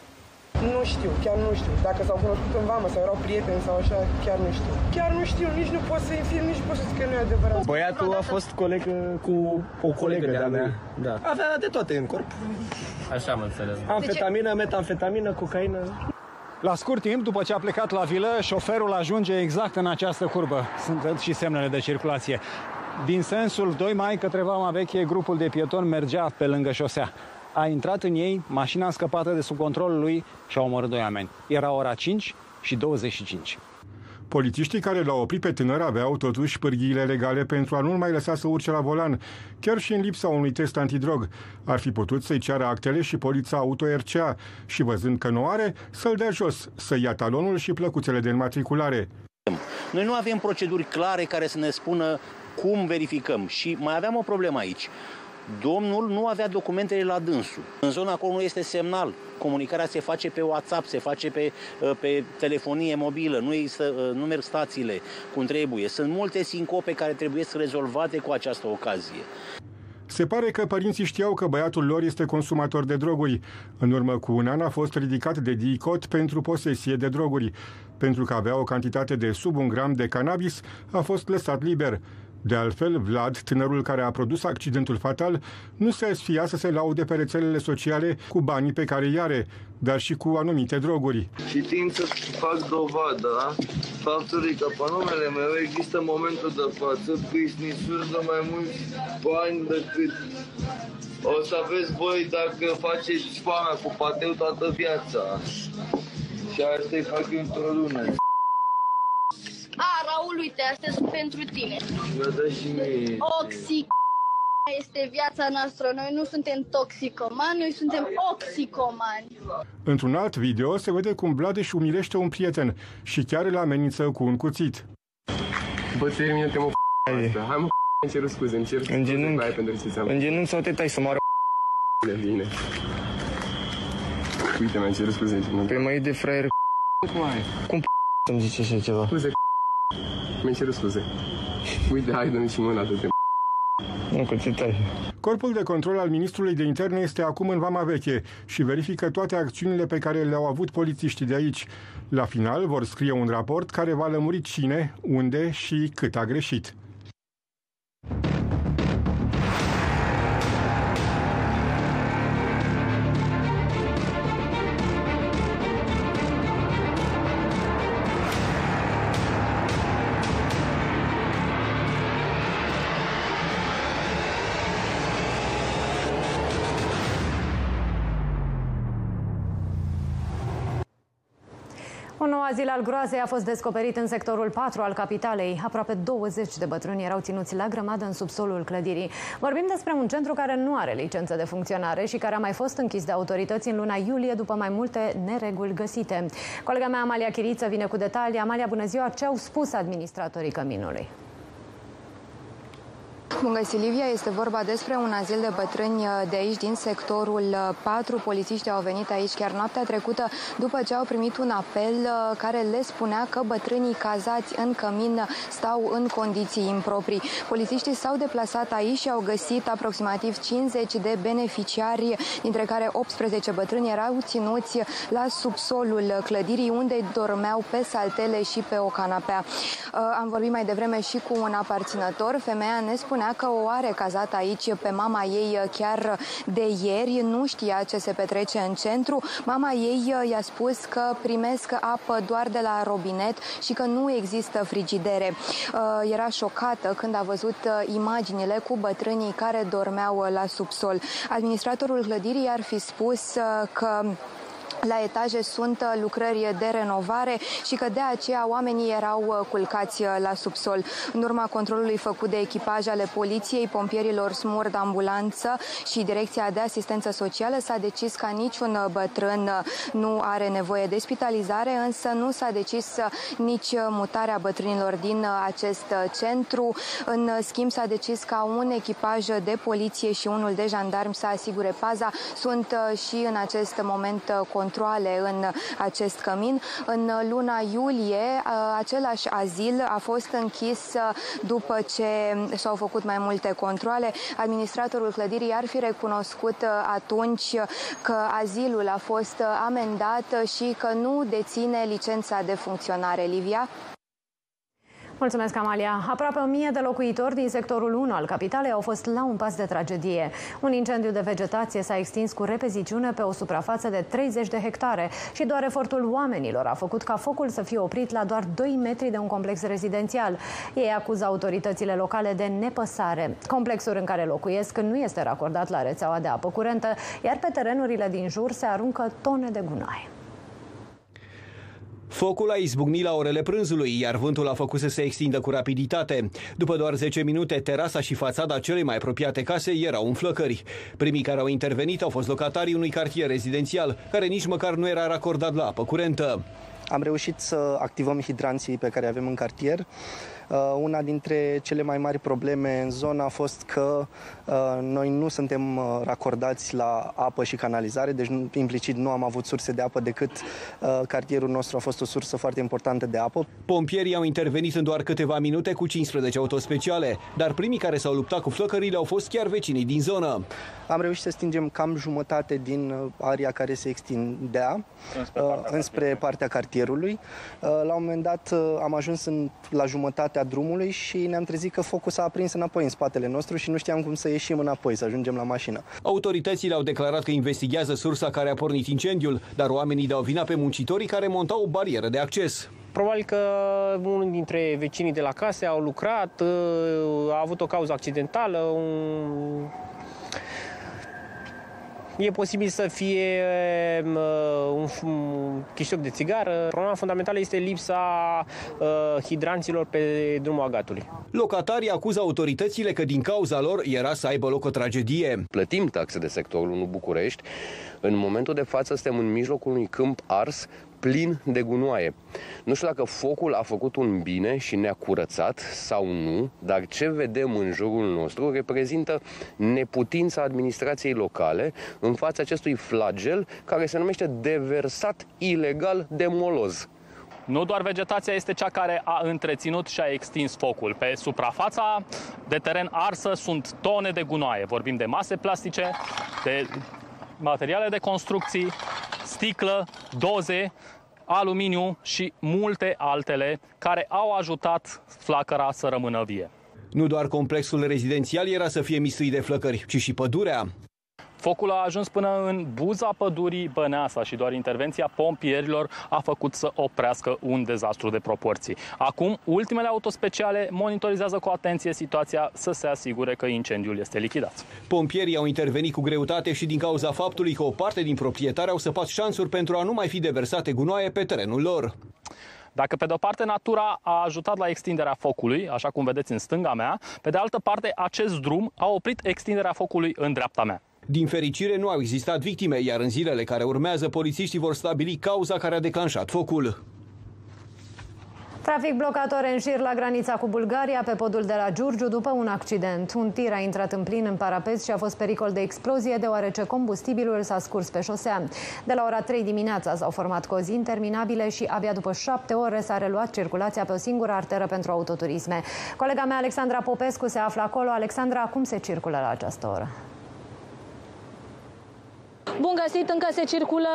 Nu știu, chiar nu știu. Dacă s-au cunoscut în vamă sau erau prieteni sau așa, chiar nu știu. Chiar nu știu, nici nu pot să-i film, nici pot să zic că nu e adevărat. Băiatul a fost coleg cu o colegă de-a mea. Da. Avea de toate în corp. Așa am înțeles. Amfetamină, metamfetamină, cocaină. La scurt timp, după ce a plecat la vilă, șoferul ajunge exact în această curbă. Sunt și semnele de circulație. Din sensul 2 mai către Vama Veche, grupul de pietoni mergea pe lângă șosea. A intrat în ei, mașina scăpată de sub controlul lui și a omorât doi oameni. Era ora 5 și 25. Polițiștii care l-au oprit pe tânăr aveau totuși pârghiile legale pentru a nu mai lăsa să urce la volan, chiar și în lipsa unui test antidrog. Ar fi putut să-i ceară actele și polița auto RCA și văzând că nu are, să-l dea jos, să ia talonul și plăcuțele de înmatriculare. Noi nu avem proceduri clare care să ne spună cum verificăm și mai aveam o problemă aici. Domnul nu avea documentele la dânsul. În zona acolo nu este semnal. Comunicarea se face pe WhatsApp, se face pe, uh, pe telefonie mobilă, nu, există, uh, nu merg stațiile cum trebuie. Sunt multe sincope care trebuie să rezolvate cu această ocazie. Se pare că părinții știau că băiatul lor este consumator de droguri. În urmă cu un an a fost ridicat de DICOT pentru posesie de droguri. Pentru că avea o cantitate de sub un gram de cannabis, a fost lăsat liber. De altfel, Vlad, tânărul care a produs accidentul fatal, nu se sfia să se laude pe rețelele sociale cu banii pe care îi are, dar și cu anumite droguri. Și tind să fac dovada faptului că pe numele meu există în momentul de față business-uri de mai mulți bani decât o să aveți voi dacă faceți foamea cu pateu toată viața. Și asta îi fac eu într-o lună. A, Raul, uite, astea sunt pentru tine. Mi-a dat și mie. Oxic este viața noastră. Noi nu suntem toxicomani, noi suntem oxicomani. Într-un alt video se vede cum Vlad își umilește un prieten și chiar îl amenință cu un cuțit. Bă, termină-te mă asta. Hai mă îmi cer scuze, îmi cer scuze În genunchi. pentru ce ți-am În genunchi sau te tai să moară de bine. Uite, mi-am cer scuze. Pe mai de fraier Cum ai? Cum să-mi zici așa ceva? Scuze, mi-am cer scuze. Uite, hai, dă-mi și mâna de Nu, că te tai. Corpul de control al ministrului de interne este acum în Vama Veche și verifică toate acțiunile pe care le-au avut polițiștii de aici. La final vor scrie un raport care va lămuri cine, unde și cât a greșit. Nou azil al groazei a fost descoperit în sectorul 4 al capitalei. Aproape 20 de bătrâni erau ținuți la grămadă în subsolul clădirii. Vorbim despre un centru care nu are licență de funcționare și care a mai fost închis de autorități în luna iulie după mai multe nereguli găsite. Colega mea, Amalia Chiriță, vine cu detalii. Amalia, bună ziua! Ce au spus administratorii căminului? Bun găsit, Livia. Este vorba despre un azil de bătrâni uh, de aici, din sectorul 4. Polițiștii au venit aici chiar noaptea trecută după ce au primit un apel uh, care le spunea că bătrânii cazați în cămin stau în condiții improprii. Polițiștii s-au deplasat aici și au găsit aproximativ 50 de beneficiari, dintre care 18 bătrâni erau ținuți la subsolul clădirii, unde dormeau pe saltele și pe o canapea. Uh, Am vorbit mai devreme și cu un aparținător. Femeia ne spunea că o are cazat aici pe mama ei chiar de ieri, nu știa ce se petrece în centru. Mama ei i-a spus că primesc apă doar de la robinet și că nu există frigidere. Uh, Era șocată când a văzut uh, imaginile cu bătrânii care dormeau uh, la subsol. Administratorul clădirii ar fi spus uh, că la etaje sunt uh, lucrări de renovare și că de aceea oamenii erau uh, culcați uh, la subsol. În urma controlului făcut de echipaje ale poliției, pompierilor SMUR de ambulanță și Direcția de Asistență Socială s-a decis ca niciun bătrân nu are nevoie de spitalizare, însă nu s-a decis nici mutarea bătrânilor din acest centru. În schimb s-a decis ca un echipaj de poliție și unul de jandarmi să asigure paza. Sunt și în acest moment control controle în acest cămin. În luna iulie, același azil a fost închis după ce s-au făcut mai multe controle. Administratorul clădirii ar fi recunoscut atunci că azilul a fost amendat și că nu deține licența de funcționare. Livia? Mulțumesc, Amalia. Aproape 1000 de locuitori din sectorul 1 al capitalei au fost la un pas de tragedie. Un incendiu de vegetație s-a extins cu repeziciune pe o suprafață de 30 de hectare și doar efortul oamenilor a făcut ca focul să fie oprit la doar 2 metri de un complex rezidențial. Ei acuză autoritățile locale de nepăsare. Complexul în care locuiesc nu este racordat la rețeaua de apă curentă, iar pe terenurile din jur se aruncă tone de gunoi. Focul a izbucnit la orele prânzului, iar vântul a făcut să se extindă cu rapiditate. După doar 10 minute, terasa și fațada celei mai apropiate case erau în flăcări. Primii care au intervenit au fost locatarii unui cartier rezidențial, care nici măcar nu era racordat la apă curentă. Am reușit să activăm hidranții pe care avem în cartier. Uh, Una dintre cele mai mari probleme în zonă a fost că uh, noi nu suntem uh, racordați la apă și canalizare, deci nu- implicit nu am avut surse de apă decât uh, cartierul nostru a fost o sursă foarte importantă de apă. Pompierii au intervenit în doar câteva minute cu 15 autospeciale, dar primii care s-au luptat cu flăcările au fost chiar vecinii din zonă. Am reușit să stingem cam jumătate din uh, aria care se extindea Înspre uh, partea înspre partea cartierului. Uh, La un moment dat uh, am ajuns în, la jumătate partea drumului și ne-am trezit că focul s-a aprins înapoi în spatele nostru și nu știam cum să ieșim înapoi, să ajungem la mașină. Autoritățile au declarat că investigează sursa care a pornit incendiul, dar oamenii dau vina pe muncitorii care montau o barieră de acces. Probabil că unul dintre vecinii de la case au lucrat, a avut o cauză accidentală, un E posibil să fie uh, un chiștoc de țigară. Problema fundamentală este lipsa uh, hidranților pe drumul Agatului. Locatarii acuză autoritățile că din cauza lor era să aibă loc o tragedie. Plătim taxe de sectorul 1 București. În momentul de față suntem în mijlocul unui câmp ars plin de gunoaie. Nu știu dacă focul a făcut un bine și ne-a curățat sau nu, dar ce vedem în jurul nostru reprezintă neputința administrației locale în fața acestui flagel care se numește deversat ilegal de moloz. Nu doar vegetația este cea care a întreținut și a extins focul. Pe suprafața de teren arsă sunt tone de gunoaie. Vorbim de mase plastice, de materiale de construcții, sticlă, doze, aluminiu și multe altele care au ajutat flacăra să rămână vie. Nu doar complexul rezidențial era să fie mistuit de flăcări, ci și pădurea. Focul a ajuns până în buza pădurii Băneasa și doar intervenția pompierilor a făcut să oprească un dezastru de proporții. Acum, ultimele autospeciale monitorizează cu atenție situația să se asigure că incendiul este lichidat. Pompierii au intervenit cu greutate și din cauza faptului că o parte din proprietari au săpat șansuri pentru a nu mai fi deversate gunoaie pe terenul lor. Dacă pe de o parte natura a ajutat la extinderea focului, așa cum vedeți în stânga mea, pe de altă parte acest drum a oprit extinderea focului în dreapta mea. Din fericire, nu au existat victime, iar în zilele care urmează, polițiștii vor stabili cauza care a declanșat focul. Trafic blocat ore în șir la granița cu Bulgaria pe podul de la Giurgiu după un accident. Un tir a intrat în plin în parapet și a fost pericol de explozie deoarece combustibilul s-a scurs pe șosea. De la ora 3 dimineața s-au format cozi interminabile și abia după 7 ore s-a reluat circulația pe o singură arteră pentru autoturisme. Colega mea Alexandra Popescu se află acolo. Alexandra, cum se circulă la această oră? Bun găsit, încă se circulă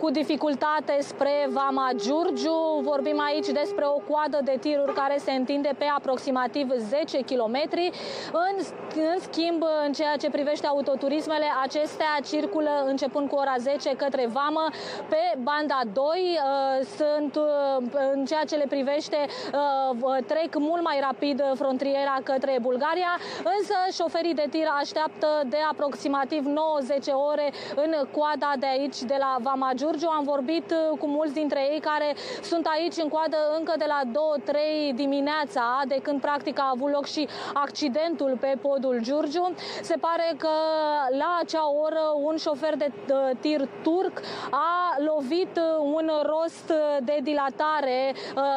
cu dificultate spre Vama Giurgiu. Vorbim aici despre o coadă de tiruri care se întinde pe aproximativ 10 km. În, în schimb, în ceea ce privește autoturismele, acestea circulă începând cu ora 10 către Vamă pe banda 2. Uh, sunt, uh, în ceea ce le privește, uh, trec mult mai rapid frontiera către Bulgaria, însă șoferii de tir așteaptă de aproximativ 90 ore în coada de aici, de la Vama Giurgiu. Am vorbit uh, cu mulți dintre ei care sunt aici în coadă încă de la 2-3 dimineața, de când practic a avut loc și accidentul pe podul Giurgiu. Se pare că la acea oră un șofer de uh, tir turc a lovit uh, un rost de dilatare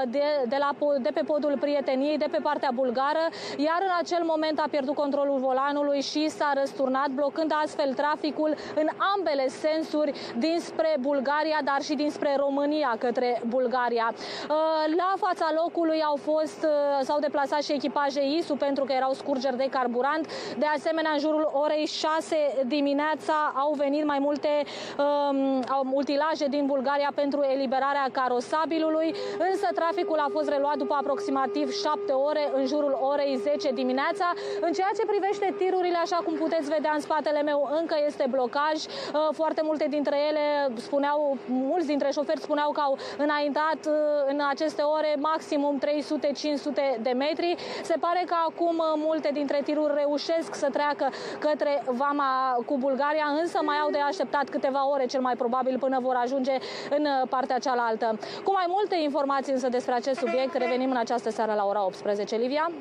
de, de, la, de pe podul prieteniei, de pe partea bulgară, iar în acel moment a pierdut controlul volanului și s-a răsturnat, blocând astfel traficul în ambele ambele sensuri dinspre Bulgaria, dar și dinspre România către Bulgaria. Uh, la fața locului au fost, uh, s-au deplasat și echipaje ISU pentru că erau scurgeri de carburant. De asemenea, în jurul orei 6 dimineața au venit mai multe um, utilaje din Bulgaria pentru eliberarea carosabilului, însă traficul a fost reluat după aproximativ 7 ore în jurul orei 10 dimineața. În ceea ce privește tirurile, așa cum puteți vedea în spatele meu, încă este blocaj. Uh, foarte multe dintre ele spuneau, mulți dintre șoferi spuneau că au înaintat uh, în aceste ore maximum 300-500 de metri. Se pare că acum uh, multe dintre tiruri reușesc să treacă către Vama cu Bulgaria, însă mai au de așteptat câteva ore cel mai probabil până vor ajunge în uh, partea cealaltă. Cu mai multe informații însă despre acest subiect, revenim în această seară la ora 18. Livia?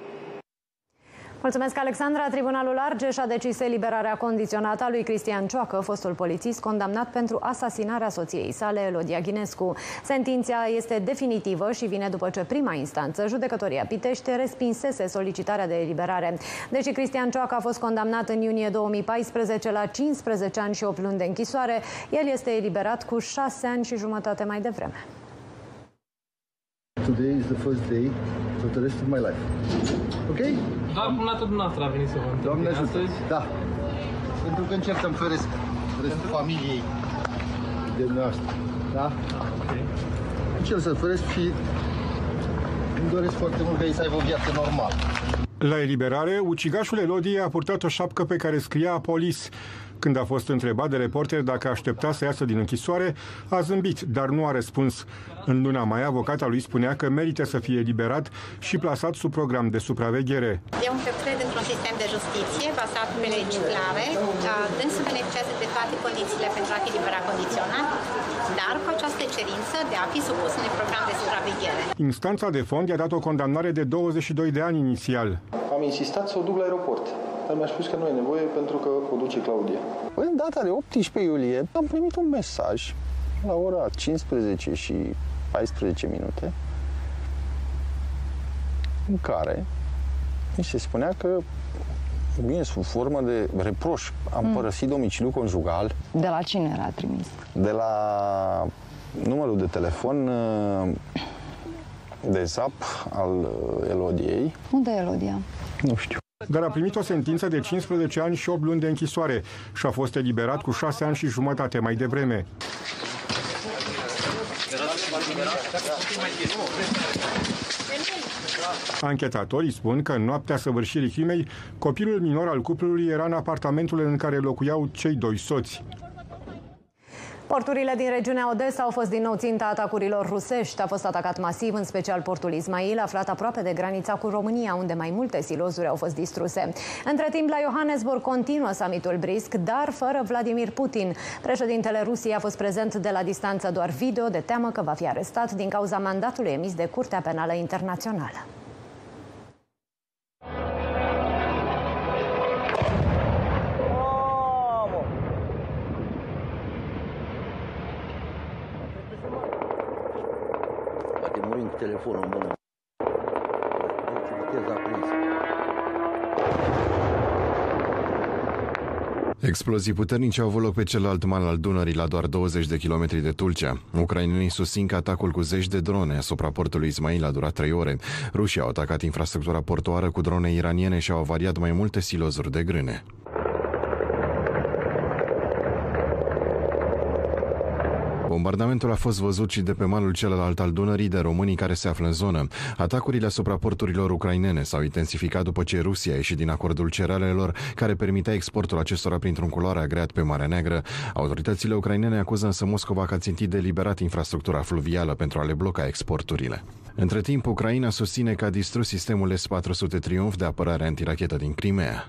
Mulțumesc, Alexandra. Tribunalul Argeș a decis eliberarea condiționată a lui Cristian Cioacă, fostul polițist condamnat pentru asasinarea soției sale, Elodia Ghinescu. Sentința este definitivă și vine după ce prima instanță, judecătoria Pitește, respinsese solicitarea de eliberare. Deși Cristian Cioacă a fost condamnat în iunie 2014 la 15 ani și 8 luni de închisoare, el este eliberat cu 6 ani și jumătate mai devreme. Today is the first day for the rest of my life. Ok? Doar cum dată dumneavoastră a venit să vă Doamne ajută. astăzi? Da. Pentru că încerc să-mi feresc restul familiei de noastră. Da? Ok. Încerc să-l feresc și Îmi doresc foarte mult ca ei să aibă o viață normală. La eliberare, ucigașul Elodie a purtat o șapcă pe care scria Polis. Când a fost întrebat de reporter dacă aștepta să iasă din închisoare, a zâmbit, dar nu a răspuns. În luna mai, avocata lui spunea că merită să fie eliberat și plasat sub program de supraveghere. Eu încă cred într-un sistem de justiție bazat pe legi clare. Dânsul beneficiază de toate condițiile pentru a fi liberat condiționat, dar cu această cerință de a fi supus unui program de supraveghere. Instanța de fond i-a dat o condamnare de 22 de ani inițial. Am insistat să o duc la aeroport. Dar mi-a spus că nu e nevoie pentru că o duce Claudia. Păi, în data de 18 iulie am primit un mesaj la ora 15 și 14 minute în care mi se spunea că bine, sub formă de reproș. Am mm. părăsit domiciliul conjugal. De la cine era trimis? De la numărul de telefon uh, de ZAP al uh, Elodiei. Unde e Elodia? Nu știu dar a primit o sentință de 15 ani și 8 luni de închisoare și a fost eliberat cu 6 ani și jumătate mai devreme. Anchetatorii spun că în noaptea săvârșirii crimei, copilul minor al cuplului era în apartamentul în care locuiau cei doi soți. Porturile din regiunea Odessa au fost din nou ținta atacurilor rusești. A fost atacat masiv, în special portul Ismail, aflat aproape de granița cu România, unde mai multe silozuri au fost distruse. Între timp, la Johannesburg continuă summitul BRISC, dar fără Vladimir Putin. Președintele Rusiei a fost prezent de la distanță doar video, de teamă că va fi arestat din cauza mandatului emis de Curtea Penală Internațională. Telefonul în mână. Viteza aprinsă. Explozii puternice au avut loc pe celălalt mal al Dunării, la doar 20 de kilometri de Tulcea. Ucrainenii susțin că atacul cu zeci de drone asupra portului Ismail a durat trei ore. Rușii au atacat infrastructura portoară cu drone iraniene și au avariat mai multe silozuri de grâne. Bombardamentul a fost văzut și de pe malul celălalt al Dunării de românii care se află în zonă. Atacurile asupra porturilor ucrainene s-au intensificat după ce Rusia a ieșit din acordul cerealelor care permitea exportul acestora printr-un culoare agreat pe Marea Neagră. Autoritățile ucrainene acuză însă Moscova că a țintit deliberat infrastructura fluvială pentru a le bloca exporturile. Între timp, Ucraina susține că a distrus sistemul S-400 Triumf de apărare antirachetă din Crimea.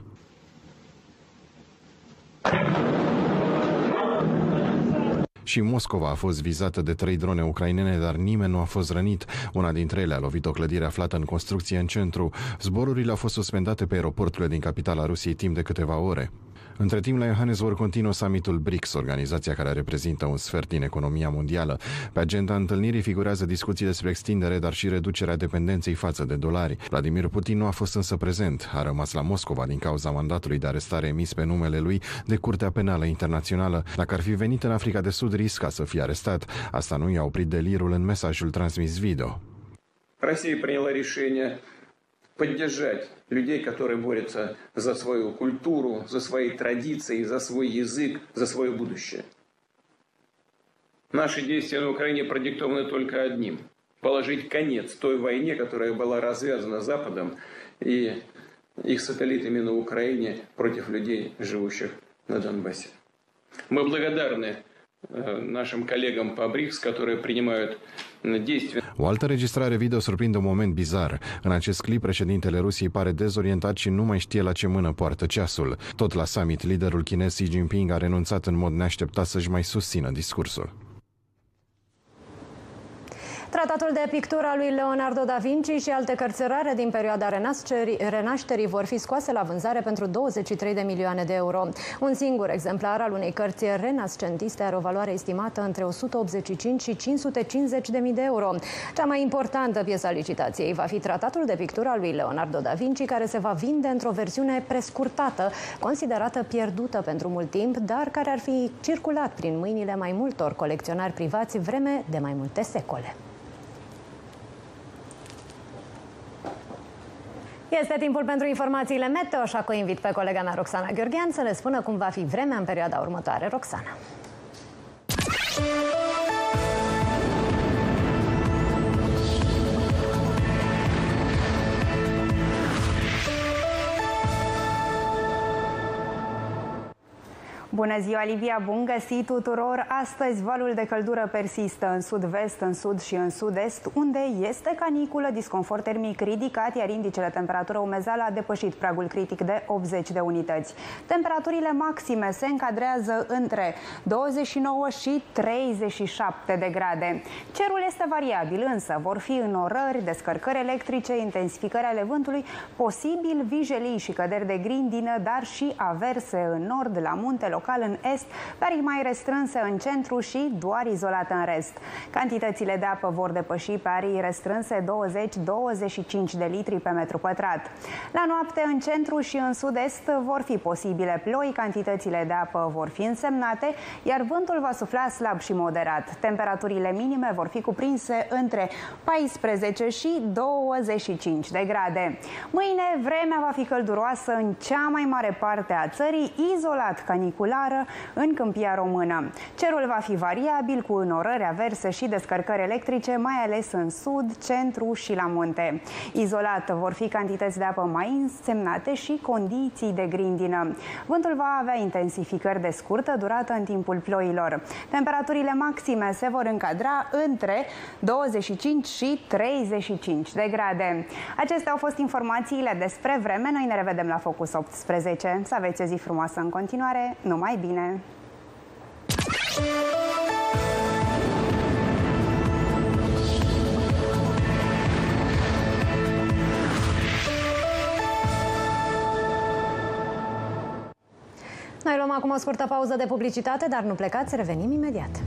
Și Moscova a fost vizată de trei drone ucrainene, dar nimeni nu a fost rănit. Una dintre ele a lovit o clădire aflată în construcție în centru. Zborurile au fost suspendate pe aeroporturile din capitala Rusiei timp de câteva ore. Între timp, la Johannesburg continuă summitul BRICS, organizația care reprezintă un sfert din economia mondială. Pe agenda întâlnirii figurează discuții despre extindere, dar și reducerea dependenței față de dolari. Vladimir Putin nu a fost însă prezent. A rămas la Moscova din cauza mandatului de arestare emis pe numele lui de Curtea Penală Internațională. Dacă ar fi venit în Africa de Sud, risca să fie arestat. Asta nu i-a oprit delirul în mesajul transmis video. Россия приняла решение поддержать людей, которые борются за свою культуру, за свои традиции, за свой язык, за свое будущее. Наши действия на Украине продиктованы только одним – положить конец той войне, которая была развязана Западом и их сателлитами на Украине против людей, живущих на Донбассе. Мы благодарны нашим коллегам по БРИКС, которые принимают действия. O altă registrare video surprinde un moment bizar. În acest clip, președintele Rusiei pare dezorientat și nu mai știe la ce mână poartă ceasul. Tot la summit, liderul chinez Xi Jinping a renunțat în mod neașteptat să-și mai susțină discursul. Tratatul de pictură al lui Leonardo da Vinci și alte cărți rare din perioada renașterii vor fi scoase la vânzare pentru 23 de milioane de euro. Un singur exemplar al unei cărți renascentiste are o valoare estimată între 185 și 550 de mii de euro. Cea mai importantă piesă a licitației va fi Tratatul de pictură al lui Leonardo da Vinci, care se va vinde într-o versiune prescurtată, considerată pierdută pentru mult timp, dar care ar fi circulat prin mâinile mai multor colecționari privați vreme de mai multe secole. Este timpul pentru informațiile meteo, așa că o invit pe colega mea Roxana Gheorghean să ne spună cum va fi vremea în perioada următoare. Roxana. Bună ziua, Livia! Bun găsit tuturor! Astăzi valul de căldură persistă în sud-vest, în sud și în sud-est, unde este caniculă, disconfort termic ridicat, iar indicele temperatură umezală a depășit pragul critic de 80 de unități. Temperaturile maxime se încadrează între 29 și 37 de grade. Cerul este variabil, însă vor fi înorări, descărcări electrice, intensificări ale vântului, posibil vijelii și căderi de grindină, dar și averse în nord, la munte local local în est, dar mai restrânse în centru și doar izolată în rest. Cantitățile de apă vor depăși pe arii restrânse 20-25 de litri pe metru pătrat. La noapte, în centru și în sud-est vor fi posibile ploi, cantitățile de apă vor fi însemnate, iar vântul va sufla slab și moderat. Temperaturile minime vor fi cuprinse între 14 și 25 de grade. Mâine vremea va fi călduroasă în cea mai mare parte a țării, izolat canicular clară în câmpia română. Cerul va fi variabil cu înorări averse și descărcări electrice, mai ales în sud, centru și la munte. Izolat vor fi cantități de apă mai însemnate și condiții de grindină. Vântul va avea intensificări de scurtă durată în timpul ploilor. Temperaturile maxime se vor încadra între 25 și 35 de grade. Acestea au fost informațiile despre vreme. Noi ne revedem la Focus 18. Să aveți o zi frumoasă în continuare. Numai mai bine! Noi luăm acum o scurtă pauză de publicitate, dar nu plecați, revenim imediat.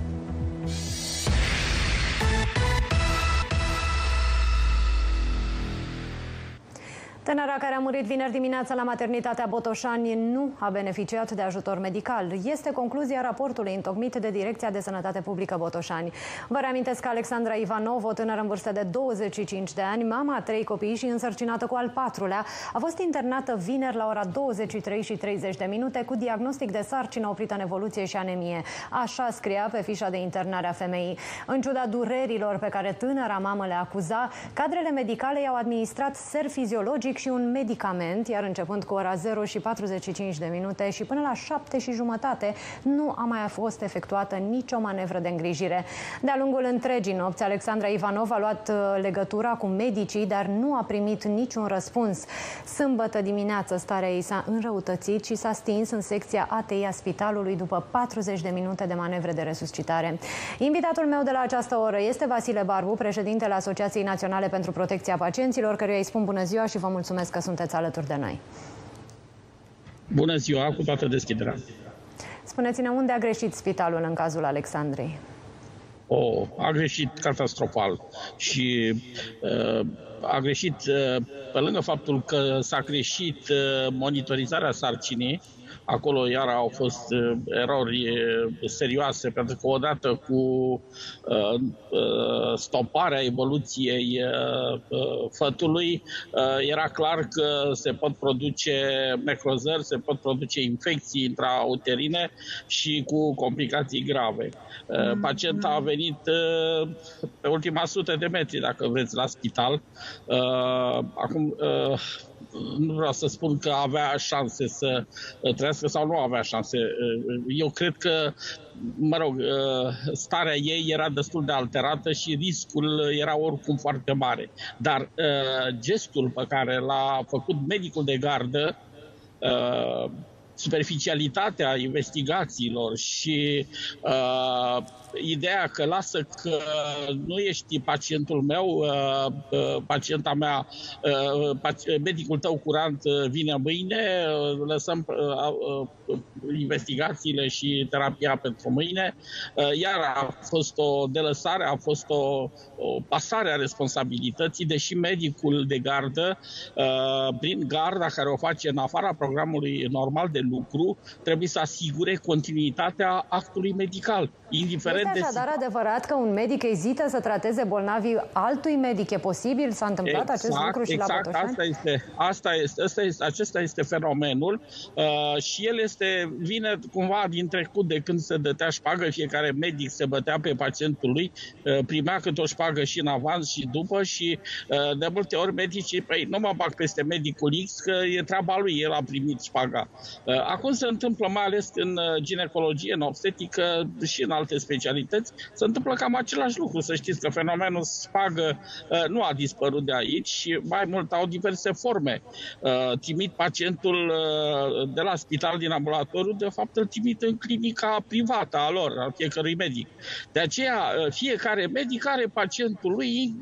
Tânăra care a murit vineri dimineața la maternitatea Botoșani nu a beneficiat de ajutor medical. Este concluzia raportului întocmit de Direcția de Sănătate Publică Botoșani. Vă reamintesc că Alexandra Ivanov, o tânără în vârstă de 25 de ani, mama a trei copii și însărcinată cu al patrulea, a fost internată vineri la ora 23 și 30 de minute cu diagnostic de sarcină oprită în evoluție și anemie. Așa scria pe fișa de internare a femeii. În ciuda durerilor pe care tânăra mamă le acuza, cadrele medicale i-au administrat ser fiziologic și un medicament, iar începând cu ora 0 și 45 de minute și până la 7 și jumătate nu a mai fost efectuată nicio manevră de îngrijire. De-a lungul întregii nopți, Alexandra Ivanov a luat uh, legătura cu medicii, dar nu a primit niciun răspuns. Sâmbătă dimineață, starea ei s-a înrăutățit și s-a stins în secția ATI a spitalului după 40 de minute de manevre de resuscitare. Invitatul meu de la această oră este Vasile Barbu, președintele Asociației Naționale pentru Protecția Pacienților, căruia îi spun bună ziua și vă mulțumesc mulțumesc că sunteți alături de noi. Bună ziua, cu toată deschiderea. Spuneți-ne unde a greșit spitalul în cazul Alexandrei? O, a greșit catastrofal și uh, a greșit uh, pe lângă faptul că s-a greșit uh, monitorizarea sarcinii, Acolo iar au fost uh, erori uh, serioase, pentru că odată cu uh, stoparea evoluției fătului, era clar că se pot produce necrozări, se pot produce infecții intrauterine și cu complicații grave. Mm. Pacienta a venit pe ultima sută de metri, dacă vreți, la spital. Acum, nu vreau să spun că avea șanse să uh, trăiască sau nu avea șanse. Uh, eu cred că, mă rog, uh, starea ei era destul de alterată și riscul era oricum foarte mare. Dar gestul pe care l-a făcut medicul de gardă superficialitatea investigațiilor și uh, ideea că lasă că nu ești pacientul meu, uh, uh, pacienta mea, uh, medicul tău curant uh, vine mâine, uh, lăsăm uh, uh, investigațiile și terapia pentru mâine. Uh, iar a fost o delăsare, a fost o, o pasare a responsabilității, deși medicul de gardă, uh, prin garda care o face în afara programului normal de lucru, trebuie să asigure continuitatea actului medical, indiferent este așadar de... adevărat că un medic ezită să trateze bolnavii altui medic? E posibil? S-a întâmplat exact, acest lucru și exact, la Botoșani? Asta este, asta este, asta este, acesta este fenomenul uh, și el este, vine cumva din trecut de când se dătea șpagă, fiecare medic se bătea pe pacientul lui, uh, primea cât o șpagă și în avans și după și uh, de multe ori medicii, păi nu mă bag peste medicul X că e treaba lui, el a primit șpaga. Uh, Acum se întâmplă, mai ales în ginecologie, în obstetică și în alte specialități, se întâmplă cam același lucru. Să știți că fenomenul spagă nu a dispărut de aici și mai mult au diverse forme. Trimit pacientul de la spital din ambulatoriu, de fapt îl trimit în clinica privată a lor, a fiecărui medic. De aceea, fiecare medic are pacientul lui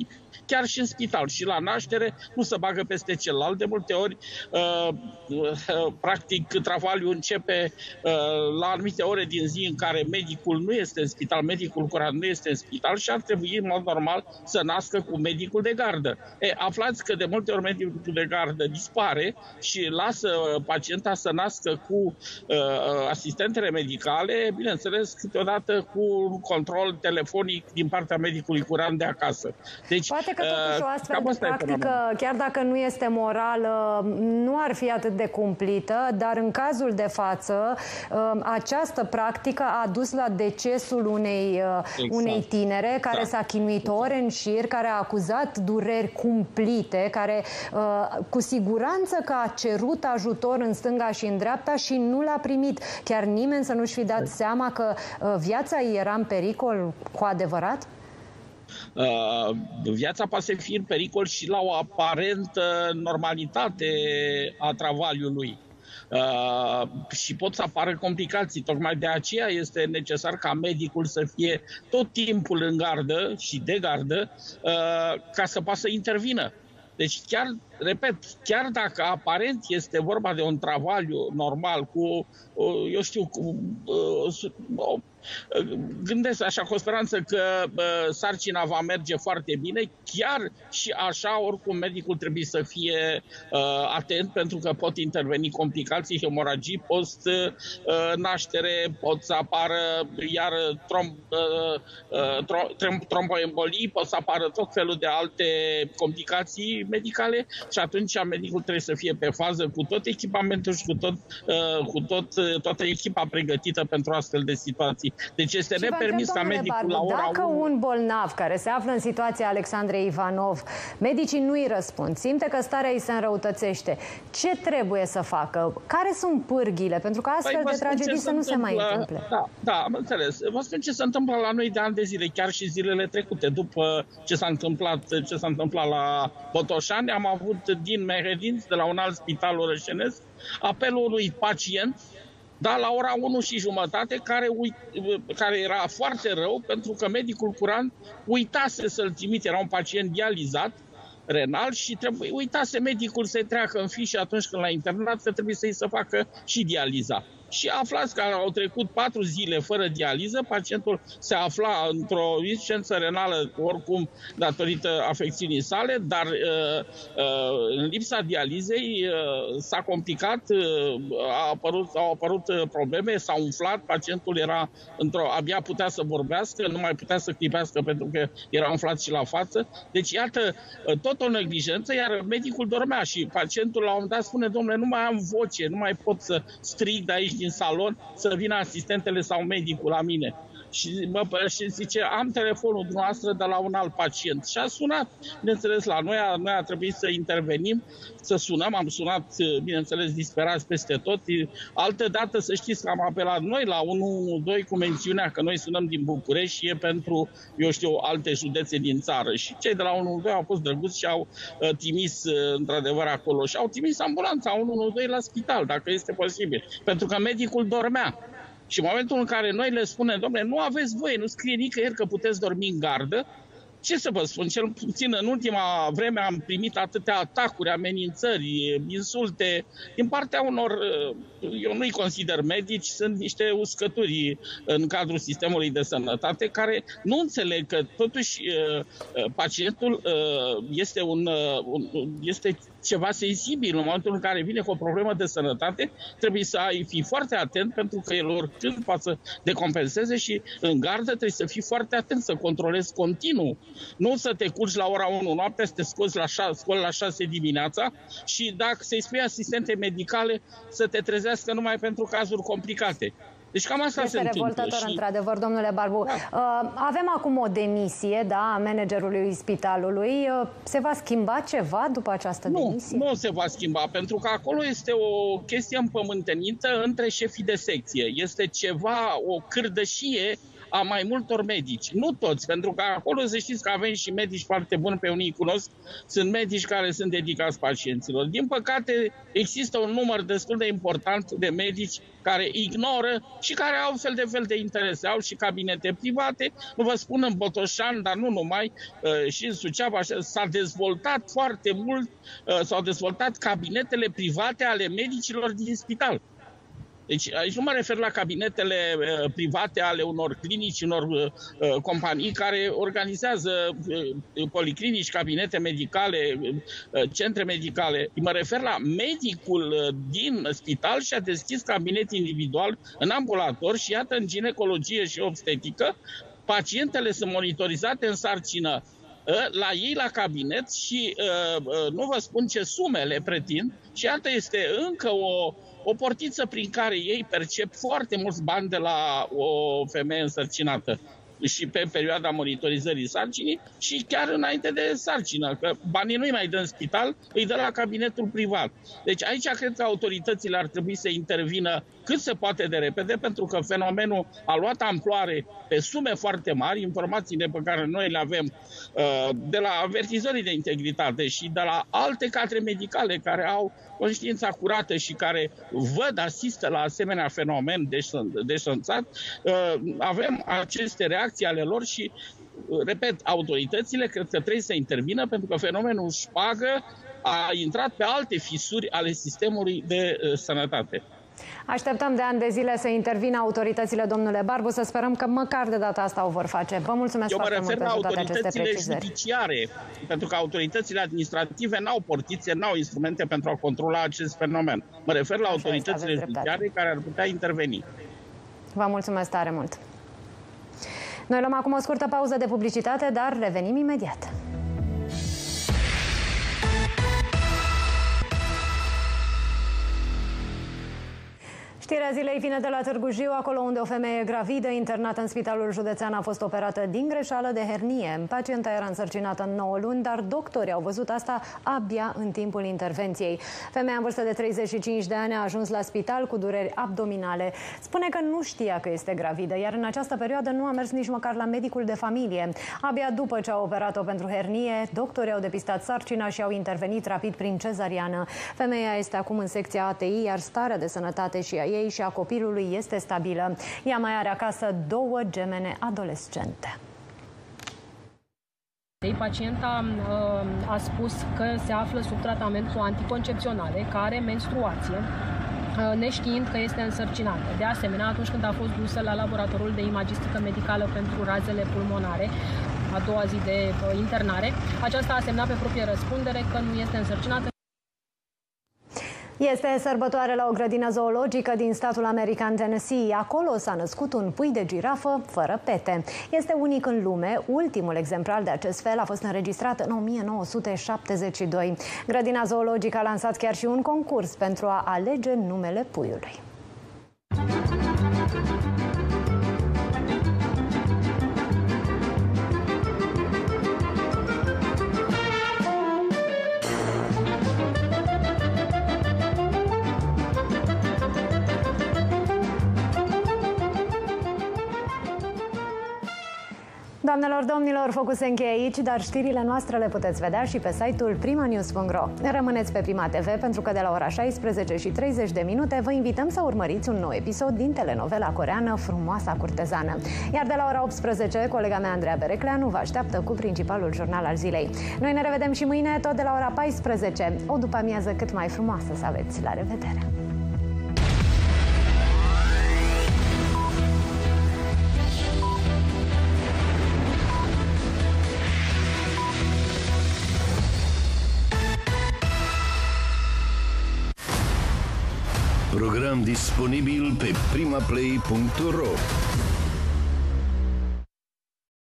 chiar și în spital și la naștere nu se bagă peste celălalt. De multe ori, uh, uh, practic, travaliul începe uh, la anumite ore din zi în care medicul nu este în spital, medicul curat nu este în spital și ar trebui, în mod normal, să nască cu medicul de gardă. E, aflați că de multe ori medicul de gardă dispare și lasă pacienta să nască cu uh, asistentele medicale, bineînțeles, câteodată cu control telefonic din partea medicului curant de acasă. Deci, Poate că totuși o uh, astfel de practică, chiar dacă nu este morală, nu ar fi atât de cumplită, dar în cazul de față, uh, această practică a dus la decesul unei, uh, exact. unei tinere care da. s-a chinuit ore în șir, care a acuzat dureri cumplite, care cu siguranță că a cerut ajutor în stânga și în dreapta și nu l-a primit. Chiar nimeni să nu-și fi dat seama că viața ei era în pericol cu adevărat? Uh, viața poate să fie în pericol și la o aparentă normalitate a travaliului. Uh, și pot să apară complicații. Tocmai de aceea este necesar ca medicul să fie tot timpul în gardă și de gardă uh, ca să poată să intervină. Deci chiar, repet, chiar dacă aparent este vorba de un travaliu normal cu, uh, eu știu, cu uh, o gândesc așa cu o speranță că sarcina va merge foarte bine, chiar și așa, oricum medicul trebuie să fie uh, atent pentru că pot interveni complicații, hemoragii post-naștere, pot să apară iar trom, uh, trom, tromboembolii, pot să apară tot felul de alte complicații medicale și atunci medicul trebuie să fie pe fază cu tot echipamentul și cu, tot, uh, cu tot, toată echipa pregătită pentru astfel de situații. Deci este și nepermis ca medicul Barbu, la ora Dacă 1... un bolnav care se află în situația Alexandrei Ivanov, medicii nu îi răspund, simte că starea îi se înrăutățește, ce trebuie să facă? Care sunt pârghile? Pentru că astfel păi, de tragedii să nu se mai întâmple. Da, da, am înțeles. Vă spun ce se întâmplă la noi de ani de zile, chiar și zilele trecute. După ce s-a întâmplat, ce s-a întâmplat la Botoșani, am avut din Mehedinți, de la un alt spital orășenesc, apelul unui pacient da, la ora 1 și jumătate, care, uit, care era foarte rău, pentru că medicul curant uitase să-l trimite, era un pacient dializat, renal și trebuie, uitase medicul să treacă în fișă atunci când l-a internat că trebuie să-i să facă și dializa și aflați că au trecut patru zile fără dializă, pacientul se afla într-o insuficiență renală, oricum datorită afecțiunii sale, dar uh, uh, în lipsa dializei uh, s-a complicat, uh, a apărut, au apărut uh, probleme, s-a umflat, pacientul era într-o, abia putea să vorbească, nu mai putea să clipească pentru că era umflat și la față. Deci, iată, uh, tot o neglijență, iar medicul dormea și pacientul la un moment dat spune, domnule, nu mai am voce, nu mai pot să strig de aici din salon să vină asistentele sau medicul la mine. Și mă și zice, am telefonul dumneavoastră de la un alt pacient. Și a sunat, bineînțeles, la noi, a, noi a trebuit să intervenim, să sunăm, am sunat, bineînțeles, disperați peste tot. Altă dată, să știți că am apelat noi la 112 cu mențiunea că noi sunăm din București și e pentru, eu știu, alte județe din țară. Și cei de la 112 au fost drăguți și au uh, trimis, uh, într-adevăr, acolo și au trimis ambulanța 112 la spital, dacă este posibil. Pentru că medicul dormea. Și în momentul în care noi le spunem, domnule, nu aveți voie, nu scrie nicăieri că puteți dormi în gardă, ce să vă spun, cel puțin în ultima vreme am primit atâtea atacuri, amenințări, insulte din partea unor, eu nu-i consider medici, sunt niște uscături în cadrul sistemului de sănătate care nu înțeleg că totuși pacientul este, un, este ceva sensibil în momentul în care vine cu o problemă de sănătate, trebuie să ai fi foarte atent pentru că el oricând poate să decompenseze și în gardă trebuie să fii foarte atent, să controlezi continuu. Nu să te curci la ora 1 noaptea, să te scoți la 6, scoli la 6 dimineața și dacă să-i spui asistente medicale să te trezească numai pentru cazuri complicate. Deci cam asta este se întâmplă. revoltător, și... într-adevăr, domnule Barbu. Da. Uh, avem acum o demisie, da, a managerului spitalului. Uh, se va schimba ceva după această nu, demisie? Nu se va schimba, pentru că acolo este o chestie împământenită între șefii de secție. Este ceva, o cârdășie a mai multor medici. Nu toți, pentru că acolo să știți că avem și medici foarte buni, pe unii cunosc, sunt medici care sunt dedicați pacienților. Din păcate, există un număr destul de important de medici care ignoră și care au fel de fel de interese. Au și cabinete private, nu vă spun în Botoșan, dar nu numai, uh, și în Suceava s-a dezvoltat foarte mult, uh, s-au dezvoltat cabinetele private ale medicilor din spital. Deci aici nu mă refer la cabinetele uh, private ale unor clinici, unor uh, uh, companii care organizează uh, policlinici, cabinete medicale, uh, centre medicale. Mă refer la medicul uh, din spital și a deschis cabinet individual în ambulator și iată în ginecologie și obstetică pacientele sunt monitorizate în sarcină uh, la ei la cabinet și uh, uh, nu vă spun ce sume le pretind și iată este încă o, o portiță prin care ei percep foarte mulți bani de la o femeie însărcinată și pe perioada monitorizării sarcinii și chiar înainte de sarcină, că banii nu-i mai dă în spital, îi dă la cabinetul privat. Deci aici cred că autoritățile ar trebui să intervină cât se poate de repede, pentru că fenomenul a luat amploare pe sume foarte mari, informațiile pe care noi le avem uh, de la avertizorii de integritate și de la alte cadre medicale care au conștiința curată și care văd, asistă la asemenea fenomen deșanțat, uh, avem aceste reacții ale lor și uh, repet, autoritățile cred că trebuie să intervină pentru că fenomenul șpagă a intrat pe alte fisuri ale sistemului de uh, sănătate. Așteptăm de ani de zile să intervină autoritățile, domnule Barbu, să sperăm că măcar de data asta o vor face. Vă mulțumesc Eu mă foarte refer mult la pentru toate aceste autoritățile precizări. judiciare, pentru că autoritățile administrative n-au portițe, n-au instrumente pentru a controla acest fenomen. Mă refer la Așa este, autoritățile aveți dreptate. judiciare care ar putea interveni. Vă mulțumesc tare mult. Noi luăm acum o scurtă pauză de publicitate, dar revenim imediat. Știrea zilei vine de la Târgu Jiu, acolo unde o femeie gravidă internată în spitalul județean a fost operată din greșeală de hernie. Pacienta era însărcinată în 9 luni, dar doctorii au văzut asta abia în timpul intervenției. Femeia în vârstă de 35 de ani a ajuns la spital cu dureri abdominale. Spune că nu știa că este gravidă, iar în această perioadă nu a mers nici măcar la medicul de familie. Abia după ce a operat-o pentru hernie, doctorii au depistat sarcina și au intervenit rapid prin cezariană. Femeia este acum în secția ATI, iar starea de sănătate și a ei și a copilului este stabilă. Ea mai are acasă două gemene adolescente. Ei, pacienta uh, a spus că se află sub tratament cu anticoncepționale, care are menstruație, uh, neștiind că este însărcinată. De asemenea, atunci când a fost dusă la laboratorul de imagistică medicală pentru razele pulmonare, a doua zi de uh, internare, aceasta a semnat pe proprie răspundere că nu este însărcinată. Este sărbătoare la o grădină zoologică din statul american Tennessee. Acolo s-a născut un pui de girafă fără pete. Este unic în lume. Ultimul exemplar de acest fel a fost înregistrat în 1972. Grădina zoologică a lansat chiar și un concurs pentru a alege numele puiului. Doamnelor, domnilor, focul se încheie aici, dar știrile noastre le puteți vedea și pe site-ul primanews.ro. Rămâneți pe Prima TV pentru că de la ora 16 și 30 de minute vă invităm să urmăriți un nou episod din telenovela coreană Frumoasa Curtezană. Iar de la ora 18, colega mea Andreea Berecleanu vă așteaptă cu principalul jurnal al zilei. Noi ne revedem și mâine tot de la ora 14. O după amiază cât mai frumoasă să aveți. La revedere! Program disponibil pe primaplay.ro